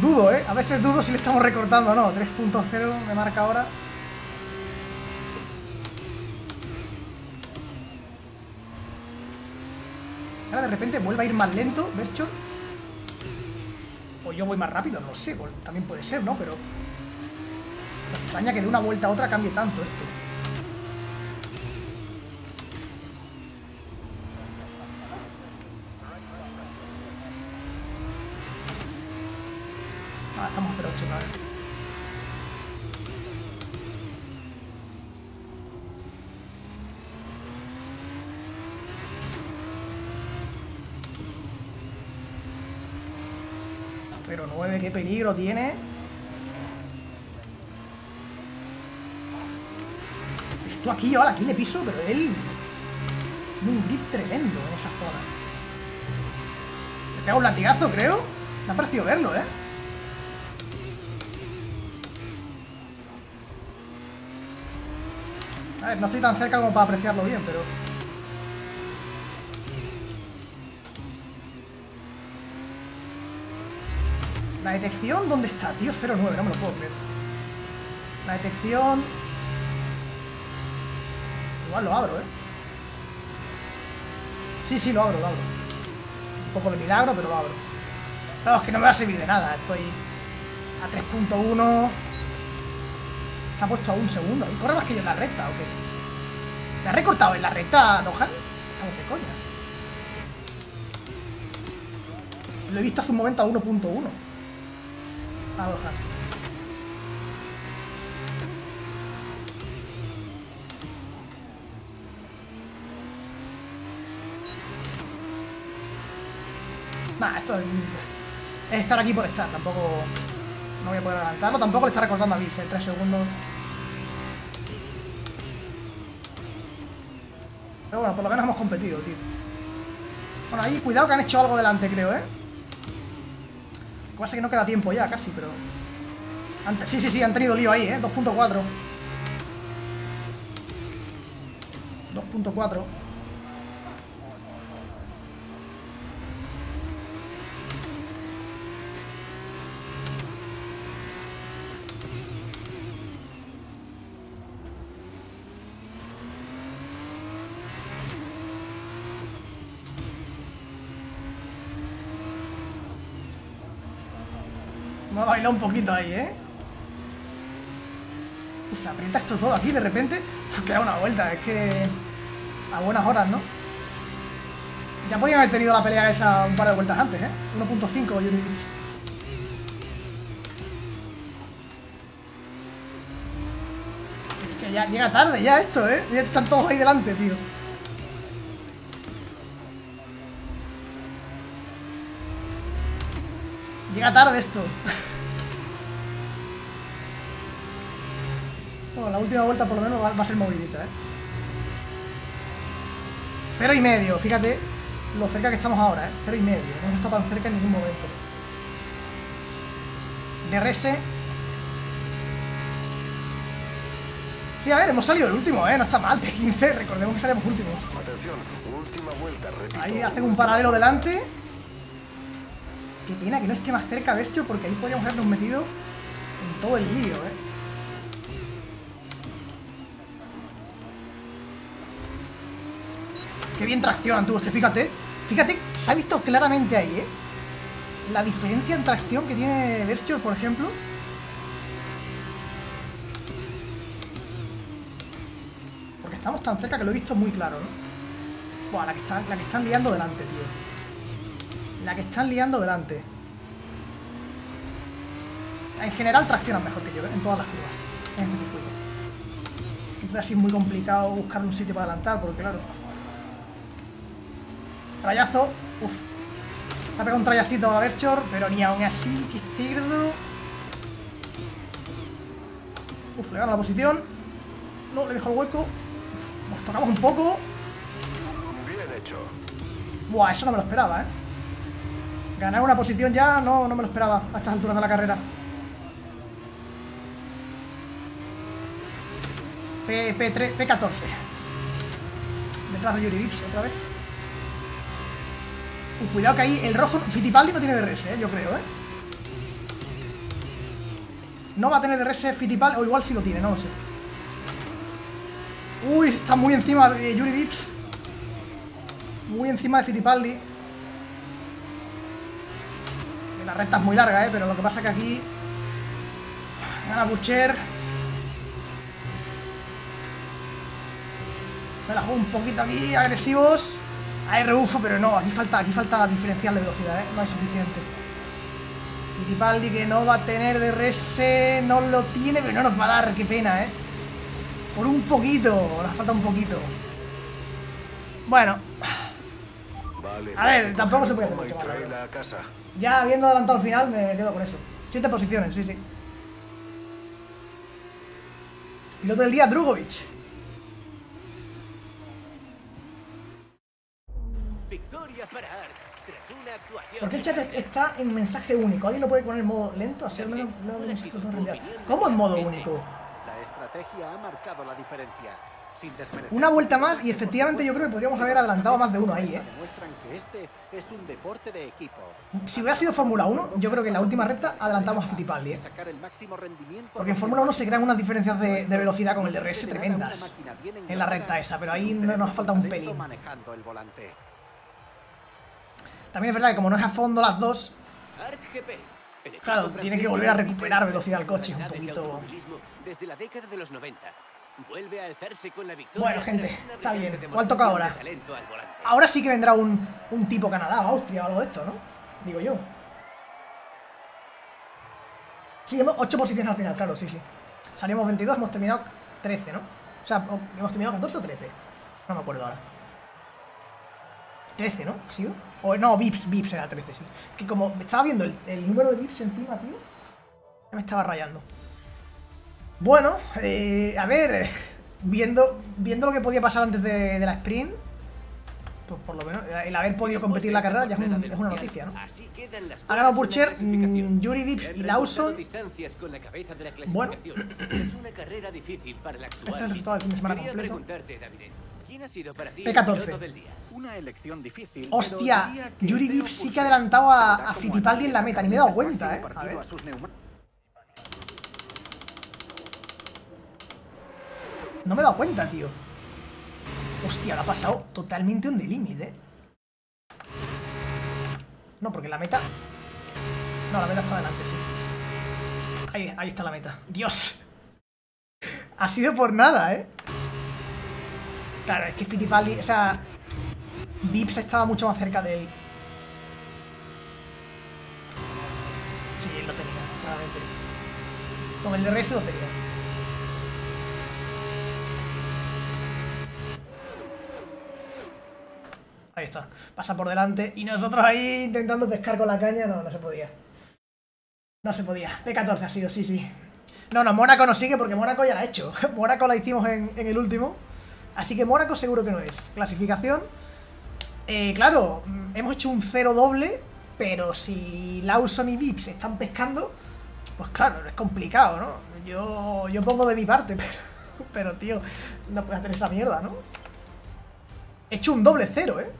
S1: Dudo, ¿eh? A veces dudo si le estamos recortando o no. 3.0 me marca ahora. Ahora de repente vuelve a ir más lento, ¿ves? O yo voy más rápido, no sé, pues, también puede ser, ¿no? Pero... Me extraña que de una vuelta a otra cambie tanto esto. Ah, estamos a 0.8 otra vez. A 0.9, qué peligro tiene. Esto aquí, ahora aquí le piso, pero él tiene un grip tremendo en esa zona. Le pega un latigazo, creo. Me ha parecido verlo, ¿eh? A ver, no estoy tan cerca como para apreciarlo bien, pero... La detección, ¿dónde está, tío? 09, no me lo puedo creer. La detección... Igual lo abro, ¿eh? Sí, sí, lo abro, lo abro. Un poco de milagro, pero lo abro. Claro, es que no me va a servir de nada. Estoy a 3.1... Se ha puesto a un segundo. ¿Y corre más que yo en la recta o qué? ¿Me ha recortado en la recta, Dohan? Estamos de coña. Lo he visto hace un momento a 1.1. A Dohan. Nah, esto es, es estar aquí por estar, tampoco no voy a poder adelantarlo, tampoco le está recortando a Biff, en 3 segundos. Pero bueno, por lo menos hemos competido, tío. Bueno, ahí cuidado que han hecho algo delante, creo, ¿eh? Lo que pasa es que no queda tiempo ya, casi, pero... Sí, sí, sí, han tenido lío ahí, ¿eh? 2.4 2.4 Un poquito ahí, ¿eh? Se aprieta esto todo aquí de repente. Uf, queda una vuelta, es que... A buenas horas, ¿no? Ya podían haber tenido la pelea esa un par de vueltas antes, ¿eh? 1.5 units. Es que ya llega tarde ya esto, ¿eh? Ya están todos ahí delante, tío. Llega tarde esto. la última vuelta por lo menos va, va a ser movidita, ¿eh? Cero y medio, fíjate lo cerca que estamos ahora, ¿eh? Cero y medio, no hemos estado tan cerca en ningún momento. DRS. Sí, a ver, hemos salido el último, ¿eh? No está mal, P15, recordemos que salimos últimos.
S4: Atención, última vuelta, repito.
S1: Ahí hacen un paralelo delante. Qué pena que no esté más cerca Bestio, porque ahí podríamos habernos metido en todo el lío, ¿eh? Qué bien traccionan tú, es que fíjate, fíjate, se ha visto claramente ahí, ¿eh? La diferencia en tracción que tiene Bestio, por ejemplo. Porque estamos tan cerca que lo he visto muy claro, ¿no? Buah, la que, están, la que están liando delante, tío. La que están liando delante. En general traccionan mejor que yo, ¿eh? en todas las curvas. En este circuito. Entonces así es muy complicado buscar un sitio para adelantar, porque claro. Trayazo. Uf. Le ha pegado un trayacito a Berchor, pero ni aún así, que cerdo. Uf, le gana la posición. No, le dejo el hueco. Uf, nos tocamos un poco.
S4: Bien hecho.
S1: Buah, eso no me lo esperaba, ¿eh? Ganar una posición ya no, no me lo esperaba a estas alturas de la carrera. P, P3, P14. Detrás de Yuri Vips otra vez. Uh, cuidado que ahí el rojo. Fittipaldi no tiene DRS, eh, yo creo, ¿eh? No va a tener DRS Fittipaldi, o igual sí lo tiene, no lo sé. Uy, está muy encima de Yuri Vips. Muy encima de Fittipaldi. La recta es muy larga, ¿eh? Pero lo que pasa es que aquí... Gana Butcher. Me la juego un poquito aquí, agresivos. Hay rebufo, pero no, aquí falta, aquí falta diferencial de velocidad, ¿eh? No hay suficiente. Fittipaldi que no va a tener DRS, no lo tiene, pero no nos va a dar, qué pena, ¿eh? Por un poquito, nos falta un poquito. Bueno.
S4: Vale,
S1: A ver, tampoco se puede hacer mucho. Ya habiendo adelantado al final, me quedo con eso. Siete posiciones, sí, sí. Piloto del día, Drugovic.
S2: Tras una actuación.
S1: ¿Por qué el chat está en mensaje único? ¿Alguien lo puede poner en modo lento? Así al menos no. ¿Cómo en modo único?
S3: La estrategia ha marcado la diferencia. Sin desmerecer
S1: Una vuelta más y efectivamente yo creo que podríamos haber adelantado más de uno ahí, ¿eh?
S3: Que este es un deporte de equipo.
S1: Si hubiera sido Fórmula 1, yo creo que en la última recta adelantamos a Fittipaldi, ¿eh? Porque en Fórmula 1 se crean unas diferencias de, de velocidad con el DRS tremendas en la recta esa, pero ahí no nos falta un pelín. También es verdad que como no es a fondo las dos, Claro, tiene que volver a recuperar velocidad al coche, un poquito.
S2: automovilismo Desde la década de los 90. Vuelve a alzarse con la victoria.
S1: Bueno, gente, está bien. ¿Cuál toca ahora? ahora sí que vendrá un, un tipo Canadá o Austria o algo de esto, ¿no? Digo yo. Sí, hemos 8 posiciones al final, claro, sí, sí. Salimos 22, hemos terminado 13, ¿no? O sea, hemos terminado 14 o 13. No me acuerdo ahora. 13, ¿no? ¿Ha sido? O no, Vips, Vips era 13, sí. Que como estaba viendo el, el número de Vips encima, tío, ya me estaba rayando. Bueno, eh, a ver, viendo, viendo lo que podía pasar antes de, de la sprint, pues por lo menos el haber podido
S2: Después
S1: competir la carrera ya es, un- es una noticia, ¿no?
S2: Así quedan las
S1: Ha ganado
S2: la
S1: Purcher, mm, Yuri Vips
S2: He
S1: y Lawson.
S2: con la de la
S1: Bueno.
S2: es una carrera difícil para el actual.
S1: Este es el resultado del fin de semana completo.
S2: Preguntarte, David, ¿quién ha sido para ti
S1: P14.
S2: el piloto del día?
S3: Una elección difícil.
S1: Hostia, Yuri Vips sí que ha adelantado a- a Fittipaldi en la meta, ni me he dado cuenta, eh. A ver. No me he dado cuenta, tío. Hostia, lo ha pasado totalmente on the limit, eh. No, porque la meta... No, la meta está delante, sí. Ahí, ahí está la meta. Dios. Ha sido por nada, eh. Claro, es que Fittipaldi, o sea... Vips estaba mucho más cerca de él. Sí, él lo tenía, claramente. Con el DRS lo tenía. Ahí está. Pasa por delante. Y nosotros ahí intentando pescar con la caña. No, no se podía. No se podía. P14 ha sido, sí, sí. No, no, Mónaco no sigue porque Mónaco ya la ha hecho. Mónaco la hicimos en, en el último. Así que Mónaco seguro que no es. Clasificación. Eh, claro, mm, hemos hecho un cero doble. Pero si Lawson y Vips están pescando, pues claro, es complicado, ¿no? Yo, yo pongo de mi parte, pero, pero tío, no puedes hacer esa mierda, ¿no? He hecho un doble cero, ¿eh?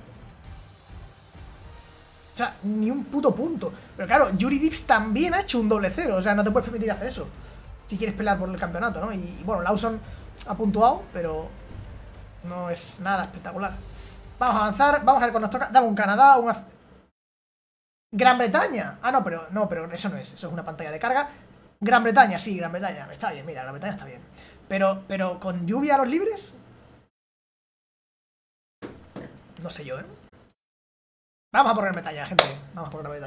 S1: O sea, ni un puto punto. Pero claro, Yuri Vips también ha hecho un doble cero. O sea, no te puedes permitir hacer eso. Si quieres pelear por el campeonato, ¿no? Y, y bueno, Lawson ha puntuado, pero no es nada espectacular. Vamos a avanzar. Vamos a ver cuando nos toca. Dame un Canadá, un... Gran Bretaña. Ah, no, pero no, pero eso no es. Eso es una pantalla de carga. Gran Bretaña, sí, Gran Bretaña. Está bien, mira, Gran Bretaña está bien. Pero, pero con lluvia a los libres. No sé yo, ¿eh? Vamos a por Gran Bretaña, gente. Vamos a por Gran Bretaña.